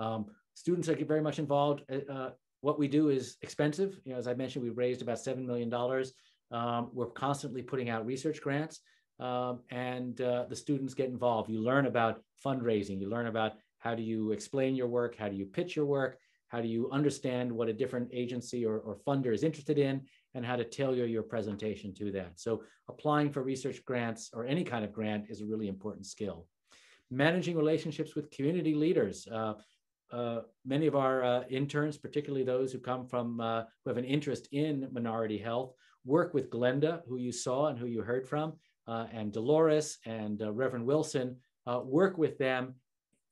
Um, students are very much involved. Uh, uh, what we do is expensive. You know, as I mentioned, we've raised about $7 million. Um, we're constantly putting out research grants um, and uh, the students get involved. You learn about fundraising. You learn about how do you explain your work? How do you pitch your work? How do you understand what a different agency or, or funder is interested in and how to tailor your presentation to that? So applying for research grants or any kind of grant is a really important skill. Managing relationships with community leaders. Uh, uh, many of our uh, interns, particularly those who come from, uh, who have an interest in minority health, work with Glenda, who you saw and who you heard from, uh, and Dolores and uh, Reverend Wilson, work with them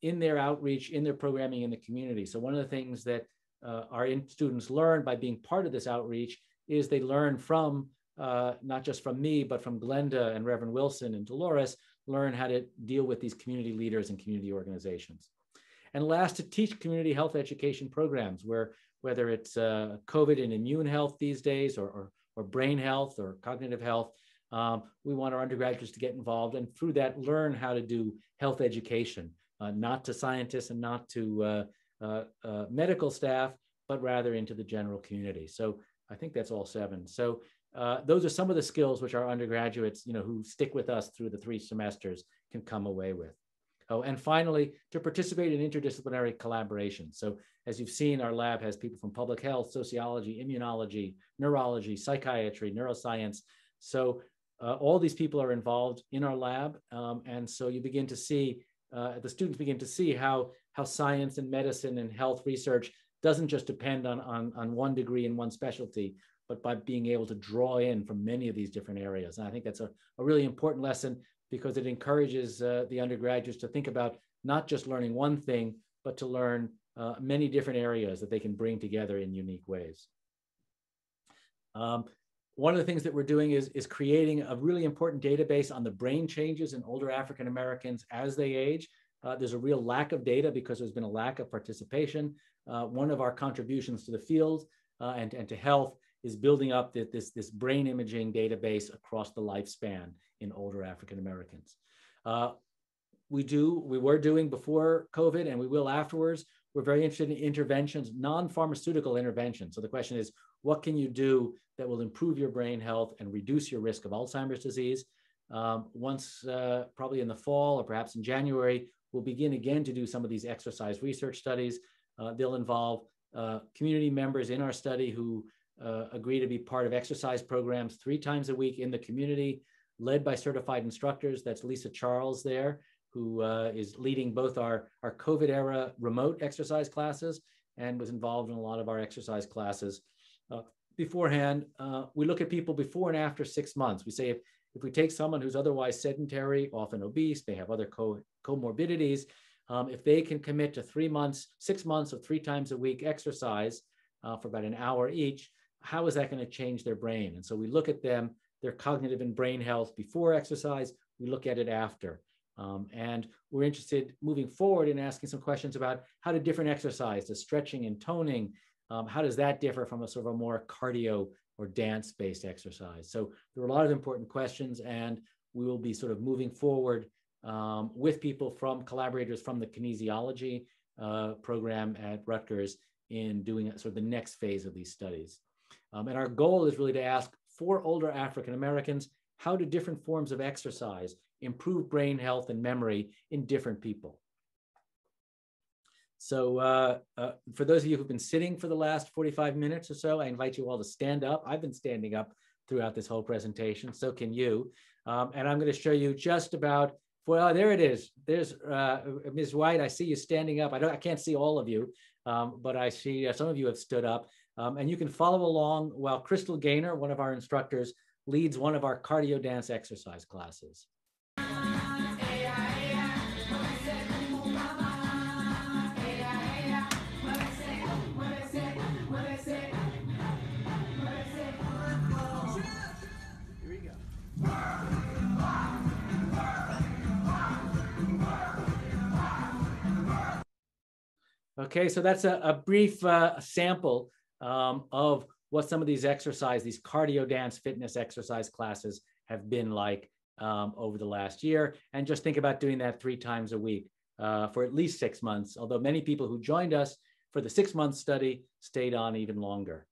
in their outreach, in their programming in the community. So one of the things that our students learn by being part of this outreach is they learn from not just from me, but from Glenda and Reverend Wilson and Dolores, learn how to deal with these community leaders and community organizations. And last, to teach community health education programs where whether it's uh, COVID and immune health these days or, or, or brain health or cognitive health, um, we want our undergraduates to get involved and through that learn how to do health education uh, not to scientists and not to uh, uh, uh, medical staff, but rather into the general community. So I think that's all seven. So uh, those are some of the skills which our undergraduates, you know, who stick with us through the three semesters can come away with. Oh, and finally, to participate in interdisciplinary collaboration. So as you've seen, our lab has people from public health, sociology, immunology, neurology, psychiatry, neuroscience. So uh, all these people are involved in our lab. Um, and so you begin to see uh, the students begin to see how how science and medicine and health research doesn't just depend on, on, on one degree and one specialty, but by being able to draw in from many of these different areas. And I think that's a, a really important lesson because it encourages uh, the undergraduates to think about not just learning one thing, but to learn uh, many different areas that they can bring together in unique ways. Um, one of the things that we're doing is, is creating a really important database on the brain changes in older African Americans as they age. Uh, there's a real lack of data because there's been a lack of participation. Uh, one of our contributions to the field uh, and, and to health is building up this, this brain imaging database across the lifespan in older African Americans. Uh, we do, we were doing before COVID and we will afterwards. We're very interested in interventions, non-pharmaceutical interventions. So the question is, what can you do that will improve your brain health and reduce your risk of Alzheimer's disease? Um, once, uh, probably in the fall or perhaps in January, we'll begin again to do some of these exercise research studies. Uh, they'll involve uh, community members in our study who uh, agree to be part of exercise programs three times a week in the community, led by certified instructors. That's Lisa Charles there, who uh, is leading both our, our COVID era remote exercise classes and was involved in a lot of our exercise classes uh, beforehand, uh, we look at people before and after six months. We say if, if we take someone who's otherwise sedentary, often obese, they have other co comorbidities, um, if they can commit to three months, six months of three times a week exercise uh, for about an hour each, how is that going to change their brain? And so we look at them, their cognitive and brain health before exercise, we look at it after. Um, and we're interested moving forward in asking some questions about how do different exercise, the stretching and toning, um, how does that differ from a sort of a more cardio or dance-based exercise? So there are a lot of important questions and we will be sort of moving forward um, with people from collaborators from the kinesiology uh, program at Rutgers in doing sort of the next phase of these studies. Um, and our goal is really to ask for older African Americans, how do different forms of exercise improve brain health and memory in different people? So uh, uh, for those of you who've been sitting for the last 45 minutes or so, I invite you all to stand up. I've been standing up throughout this whole presentation, so can you. Um, and I'm gonna show you just about, well, there it is. There's uh, Ms. White, I see you standing up. I, don't, I can't see all of you, um, but I see uh, some of you have stood up. Um, and you can follow along while Crystal Gaynor, one of our instructors, leads one of our cardio dance exercise classes. Okay, so that's a, a brief uh, sample um, of what some of these exercise, these cardio dance fitness exercise classes have been like um, over the last year. And just think about doing that three times a week uh, for at least six months, although many people who joined us for the six month study stayed on even longer.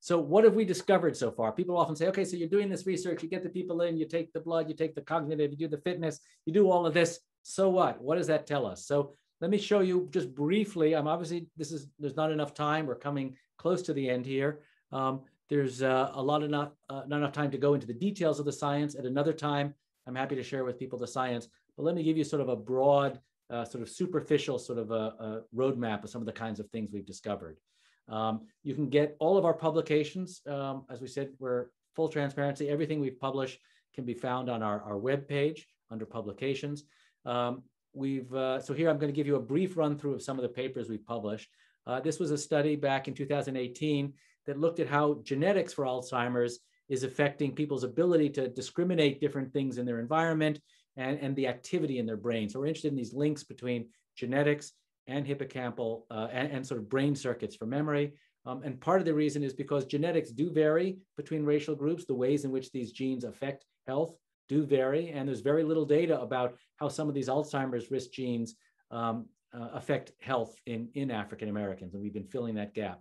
So what have we discovered so far? People often say, okay, so you're doing this research, you get the people in, you take the blood, you take the cognitive, you do the fitness, you do all of this. So what? What does that tell us? So let me show you just briefly. I'm obviously, this is, there's not enough time. We're coming close to the end here. Um, there's uh, a lot of not, uh, not enough time to go into the details of the science. At another time, I'm happy to share with people the science, but let me give you sort of a broad, uh, sort of superficial sort of a, a, roadmap of some of the kinds of things we've discovered. Um, you can get all of our publications. Um, as we said, we're full transparency. Everything we've published can be found on our, our web page under publications. Um, we've uh, so here I'm going to give you a brief run through of some of the papers we've published. Uh, this was a study back in 2018 that looked at how genetics for Alzheimer's is affecting people's ability to discriminate different things in their environment and, and the activity in their brain. So we're interested in these links between genetics and hippocampal uh, and, and, sort of brain circuits for memory. Um, and part of the reason is because genetics do vary between racial groups, the ways in which these genes affect health do vary, and there's very little data about how some of these Alzheimer's risk genes um, uh, affect health in, in African Americans, and we've been filling that gap.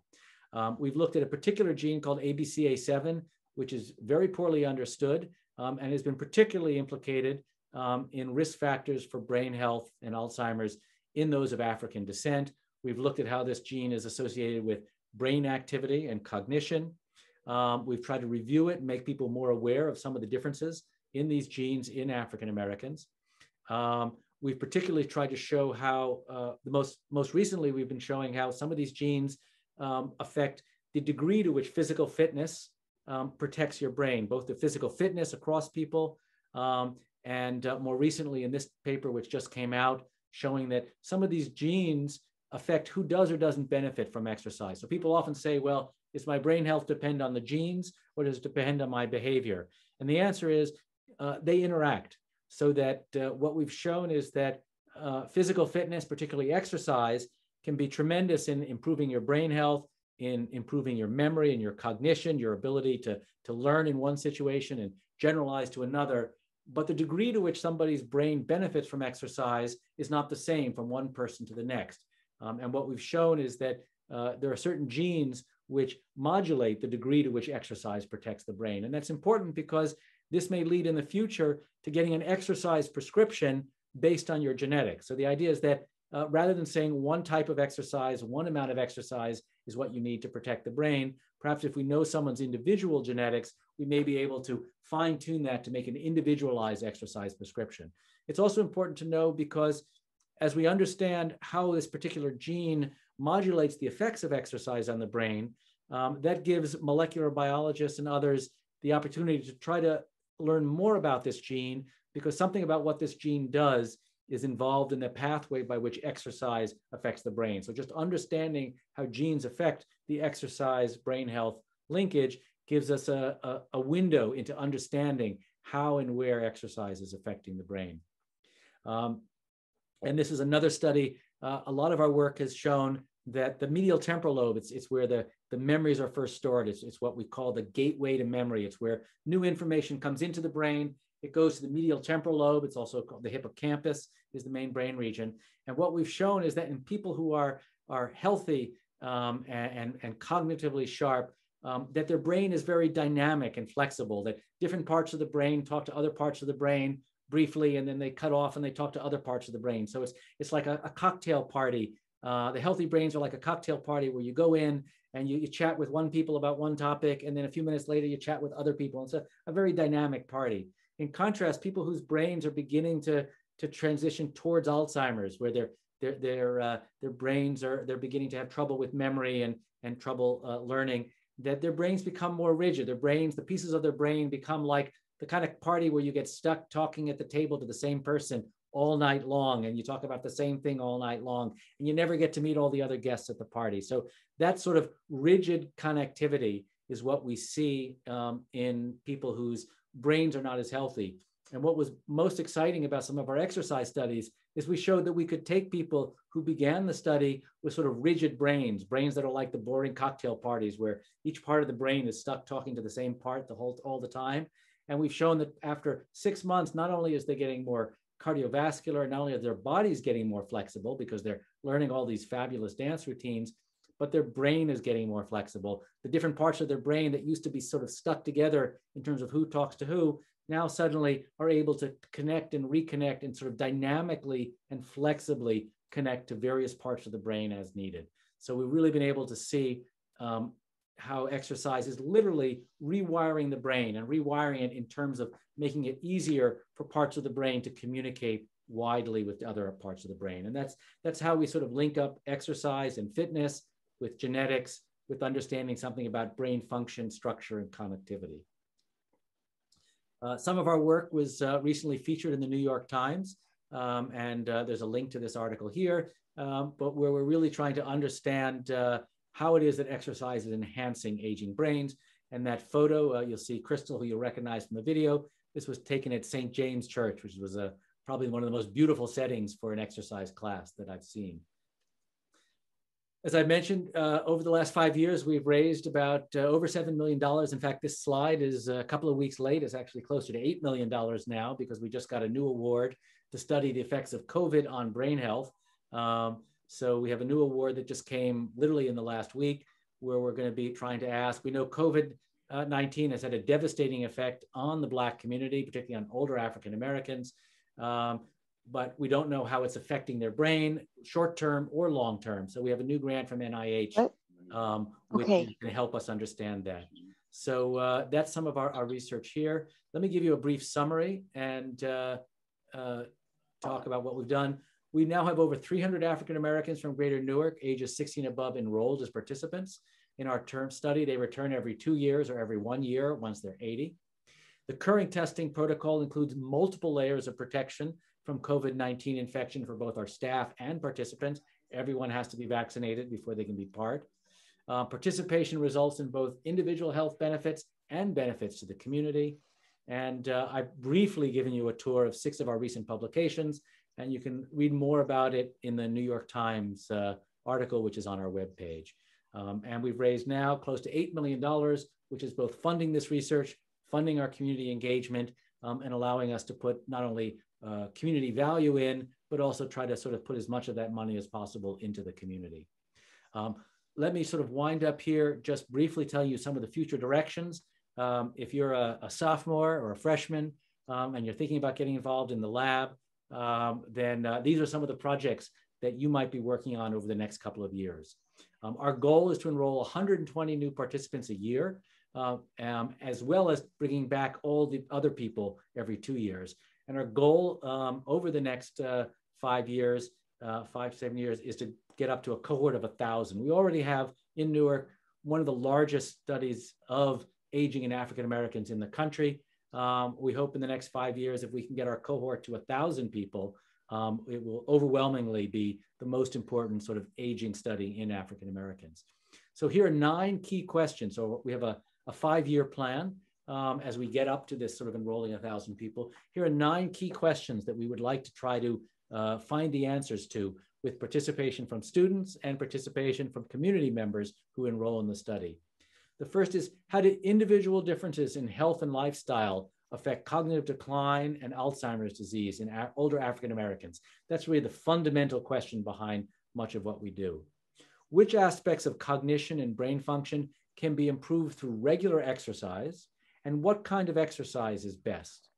Um, we've looked at a particular gene called ABCA7, which is very poorly understood um, and has been particularly implicated um, in risk factors for brain health and Alzheimer's in those of African descent. We've looked at how this gene is associated with brain activity and cognition. Um, we've tried to review it and make people more aware of some of the differences in these genes in African Americans. Um, we've particularly tried to show how uh, the most most recently we've been showing how some of these genes um, affect the degree to which physical fitness um, protects your brain, both the physical fitness across people, um, and uh, more recently in this paper which just came out, showing that some of these genes affect who does or doesn't benefit from exercise. So people often say, well, does my brain health depend on the genes or does it depend on my behavior? And the answer is uh, they interact so that uh, what we've shown is that uh, physical fitness, particularly exercise, can be tremendous in improving your brain health, in improving your memory and your cognition, your ability to, to learn in one situation and generalize to another. But the degree to which somebody's brain benefits from exercise is not the same from one person to the next. Um, and what we've shown is that uh, there are certain genes which modulate the degree to which exercise protects the brain. And that's important because this may lead in the future to getting an exercise prescription based on your genetics. So the idea is that uh, rather than saying one type of exercise, one amount of exercise is what you need to protect the brain, perhaps if we know someone's individual genetics, we may be able to fine tune that to make an individualized exercise prescription. It's also important to know because as we understand how this particular gene modulates the effects of exercise on the brain, um, that gives molecular biologists and others the opportunity to try to learn more about this gene because something about what this gene does is involved in the pathway by which exercise affects the brain. So just understanding how genes affect the exercise brain health linkage gives us a, a, a window into understanding how and where exercise is affecting the brain. Um, and this is another study. Uh, a lot of our work has shown that the medial temporal lobe, it's, it's where the, the memories are first stored. It's, it's what we call the gateway to memory. It's where new information comes into the brain. It goes to the medial temporal lobe. It's also called the hippocampus is the main brain region. And what we've shown is that in people who are, are healthy um, and, and, and, cognitively sharp, um, that their brain is very dynamic and flexible, that different parts of the brain talk to other parts of the brain briefly, and then they cut off and they talk to other parts of the brain. So it's, it's like a, a cocktail party. Uh, the healthy brains are like a cocktail party where you go in and you, you chat with one people about one topic, and then a few minutes later you chat with other people. It's a, a very dynamic party. In contrast, people whose brains are beginning to, to transition towards Alzheimer's, where their their their uh, their brains are they're beginning to have trouble with memory and and trouble uh, learning that their brains become more rigid. Their brains, the pieces of their brain become like the kind of party where you get stuck talking at the table to the same person all night long and you talk about the same thing all night long and you never get to meet all the other guests at the party. So that sort of rigid connectivity is what we see um, in people whose brains are not as healthy. And what was most exciting about some of our exercise studies is we showed that we could take people who began the study with sort of rigid brains, brains that are like the boring cocktail parties where each part of the brain is stuck talking to the same part the whole all the time. And we've shown that after six months, not only is they getting more cardiovascular, not only are their bodies getting more flexible because they're learning all these fabulous dance routines, but their brain is getting more flexible. The different parts of their brain that used to be sort of stuck together in terms of who talks to who now suddenly are able to connect and reconnect and sort of dynamically and flexibly connect to various parts of the brain as needed. So we've really been able to see um, how exercise is literally rewiring the brain and rewiring it in terms of making it easier for parts of the brain to communicate widely with other parts of the brain. And that's, that's how we sort of link up exercise and fitness with genetics, with understanding something about brain function, structure, and connectivity. Uh, some of our work was uh, recently featured in the New York Times, um, and uh, there's a link to this article here, um, but where we're really trying to understand uh, how it is that exercise is enhancing aging brains. And that photo, uh, you'll see Crystal, who you'll recognize from the video. This was taken at St. James Church, which was a, probably one of the most beautiful settings for an exercise class that I've seen. As I mentioned, uh, over the last five years, we've raised about uh, over $7 million. In fact, this slide is a couple of weeks late. It's actually closer to $8 million now because we just got a new award to study the effects of COVID on brain health. Um, so we have a new award that just came literally in the last week where we're going to be trying to ask. We know COVID 19 has had a devastating effect on the Black community, particularly on older African Americans. Um, but we don't know how it's affecting their brain, short term or long term. So we have a new grant from NIH, um, which okay. can help us understand that. So uh, that's some of our, our, research here. Let me give you a brief summary and uh, uh, talk about what we've done. We now have over 300 African Americans from Greater Newark, ages 16 above, enrolled as participants in our term study. They return every two years or every one year once they're 80. The current testing protocol includes multiple layers of protection from COVID 19 infection for both our staff and participants. Everyone has to be vaccinated before they can be part. Uh, participation results in both individual health benefits and benefits to the community. And uh, I've briefly given you a tour of six of our recent publications, and you can read more about it in the New York Times uh, article, which is on our webpage. Um, and we've raised now close to $8 million, which is both funding this research, funding our community engagement, um, and allowing us to put not only uh, community value in, but also try to sort of put as much of that money as possible into the community. Um, let me sort of wind up here, just briefly tell you some of the future directions. Um, if you're a, a, sophomore or a freshman um, and you're thinking about getting involved in the lab, um, then uh, these are some of the projects that you might be working on over the next couple of years. Um, our goal is to enroll 120 new participants a year, uh, um, as well as bringing back all the other people every two years. And our goal um, over the next uh, five years, uh, five, seven years, is to get up to a cohort of a thousand. We already have in Newark one of the largest studies of aging in African Americans in the country. Um, we hope in the next five years, if we can get our cohort to a thousand people, um, it will overwhelmingly be the most important sort of aging study in African Americans. So here are nine key questions. So we have a, a five-year plan um, as we get up to this sort of enrolling a thousand people. Here are nine key questions that we would like to try to uh, find the answers to with participation from students and participation from community members who enroll in the study. The first is how do individual differences in health and lifestyle affect cognitive decline and Alzheimer's disease in older African Americans? That's really the fundamental question behind much of what we do. Which aspects of cognition and brain function can be improved through regular exercise? And what kind of exercise is best?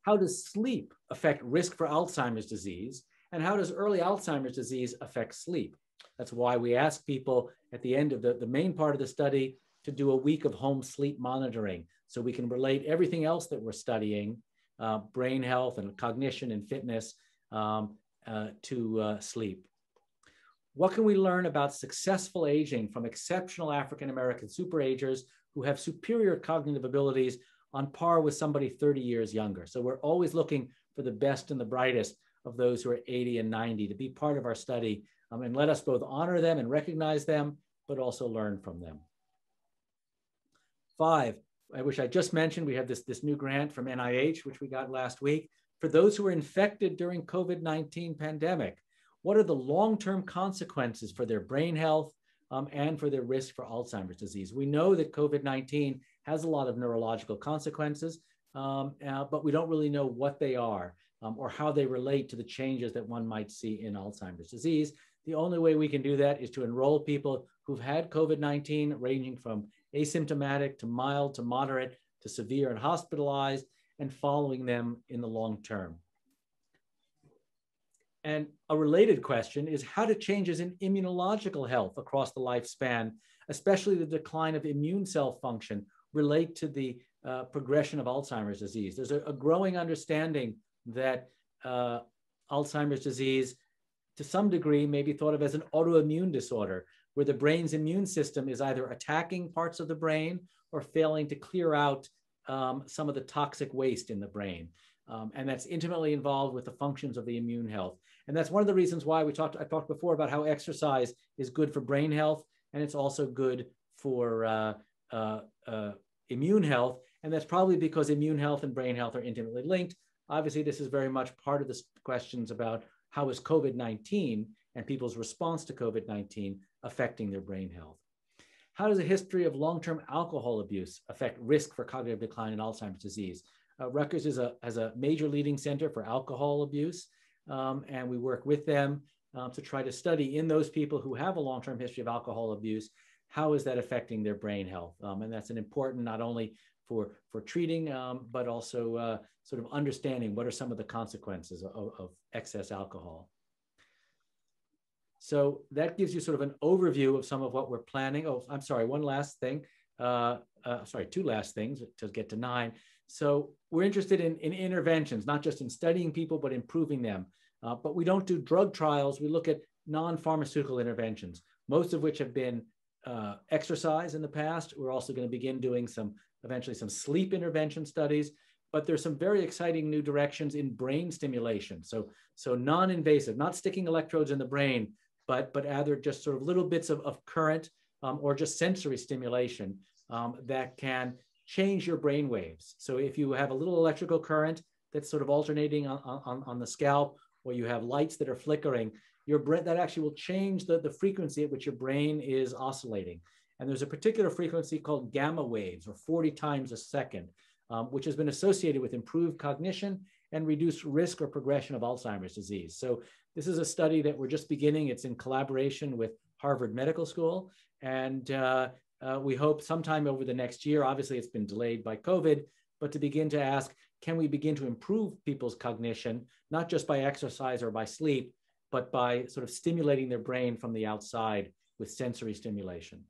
How does sleep affect risk for Alzheimer's disease? And how does early Alzheimer's disease affect sleep? That's why we ask people at the end of the, the main part of the study to do a week of home sleep monitoring so we can relate everything else that we're studying, uh, brain health and cognition and fitness um, uh, to uh, sleep. What can we learn about successful aging from exceptional African American superagers who have superior cognitive abilities on par with somebody 30 years younger? So we're always looking for the best and the brightest of those who are 80 and 90 to be part of our study um, and let us both honor them and recognize them, but also learn from them. Five, which I just mentioned, we have this, this new grant from NIH, which we got last week. For those who are infected during COVID-19 pandemic, what are the long-term consequences for their brain health um, and for their risk for Alzheimer's disease? We know that COVID-19 has a lot of neurological consequences, um, uh, but we don't really know what they are um, or how they relate to the changes that one might see in Alzheimer's disease. The only way we can do that is to enroll people who've had COVID 19, ranging from asymptomatic to mild to moderate to severe and hospitalized, and following them in the long term. And a related question is how do changes in immunological health across the lifespan, especially the decline of immune cell function, relate to the uh, progression of Alzheimer's disease? There's a, a growing understanding that uh, Alzheimer's disease to some degree may be thought of as an autoimmune disorder, where the brain's immune system is either attacking parts of the brain or failing to clear out um, some of the toxic waste in the brain. Um, and that's intimately involved with the functions of the immune health. And that's one of the reasons why we talked, I talked before about how exercise is good for brain health, and it's also good for uh, uh, uh, immune health. And that's probably because immune health and brain health are intimately linked. Obviously, this is very much part of the questions about how is COVID-19 and people's response to COVID-19 affecting their brain health? How does a history of long-term alcohol abuse affect risk for cognitive decline and Alzheimer's disease? Uh, Rutgers is a, has a major leading center for alcohol abuse, um, and we work with them um, to try to study in those people who have a long-term history of alcohol abuse, how is that affecting their brain health? Um, and that's an important not only for, for treating, um, but also uh, sort of understanding what are some of the consequences of, of excess alcohol. So that gives you sort of an overview of some of what we're planning. Oh, I'm sorry, one last thing. Uh, uh, sorry, two last things to get to nine. So we're interested in, in interventions, not just in studying people, but improving them. Uh, but we don't do drug trials. We look at non-pharmaceutical interventions, most of which have been uh, exercise in the past. We're also going to begin doing some eventually some sleep intervention studies, but there's some very exciting new directions in brain stimulation. So, so non-invasive, not sticking electrodes in the brain, but, but rather just sort of little bits of, of current um, or just sensory stimulation um, that can change your brain waves. So if you have a little electrical current that's sort of alternating on, on, on the scalp, or you have lights that are flickering, your brain that actually will change the, the frequency at which your brain is oscillating. And there's a particular frequency called gamma waves, or 40 times a second, um, which has been associated with improved cognition and reduced risk or progression of Alzheimer's disease. So this is a study that we're just beginning. It's in collaboration with Harvard Medical School. And uh, uh, we hope sometime over the next year, obviously it's been delayed by COVID, but to begin to ask, can we begin to improve people's cognition, not just by exercise or by sleep, but by sort of stimulating their brain from the outside with sensory stimulation.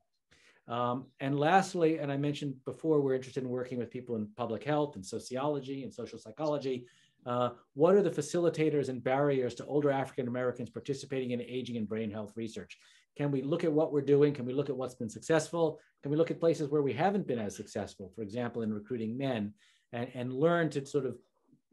Um, and lastly, and I mentioned before, we're interested in working with people in public health and sociology and social psychology. Uh, what are the facilitators and barriers to older African Americans participating in aging and brain health research? can we look at what we're doing? Can we look at what's been successful? Can we look at places where we haven't been as successful, for example, in recruiting men, and, and learn to sort of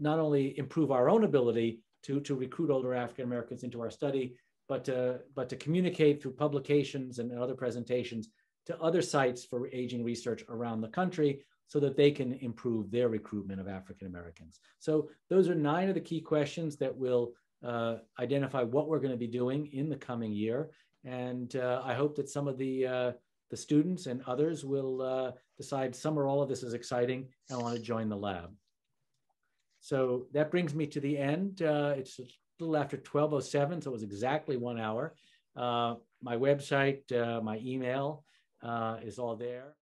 not only improve our own ability to, to recruit older African Americans into our study, but to, but to communicate through publications and other presentations to other sites for aging research around the country so that they can improve their recruitment of African Americans. So those are nine of the key questions that will uh, identify what we're going to be doing in the coming year. And uh, I hope that some of the, uh, the students and others will uh, decide some or all of this is exciting and want to join the lab. So that brings me to the end. Uh, it's a little after 1207, so it was exactly one hour. Uh, my website, my email Uh, is all there.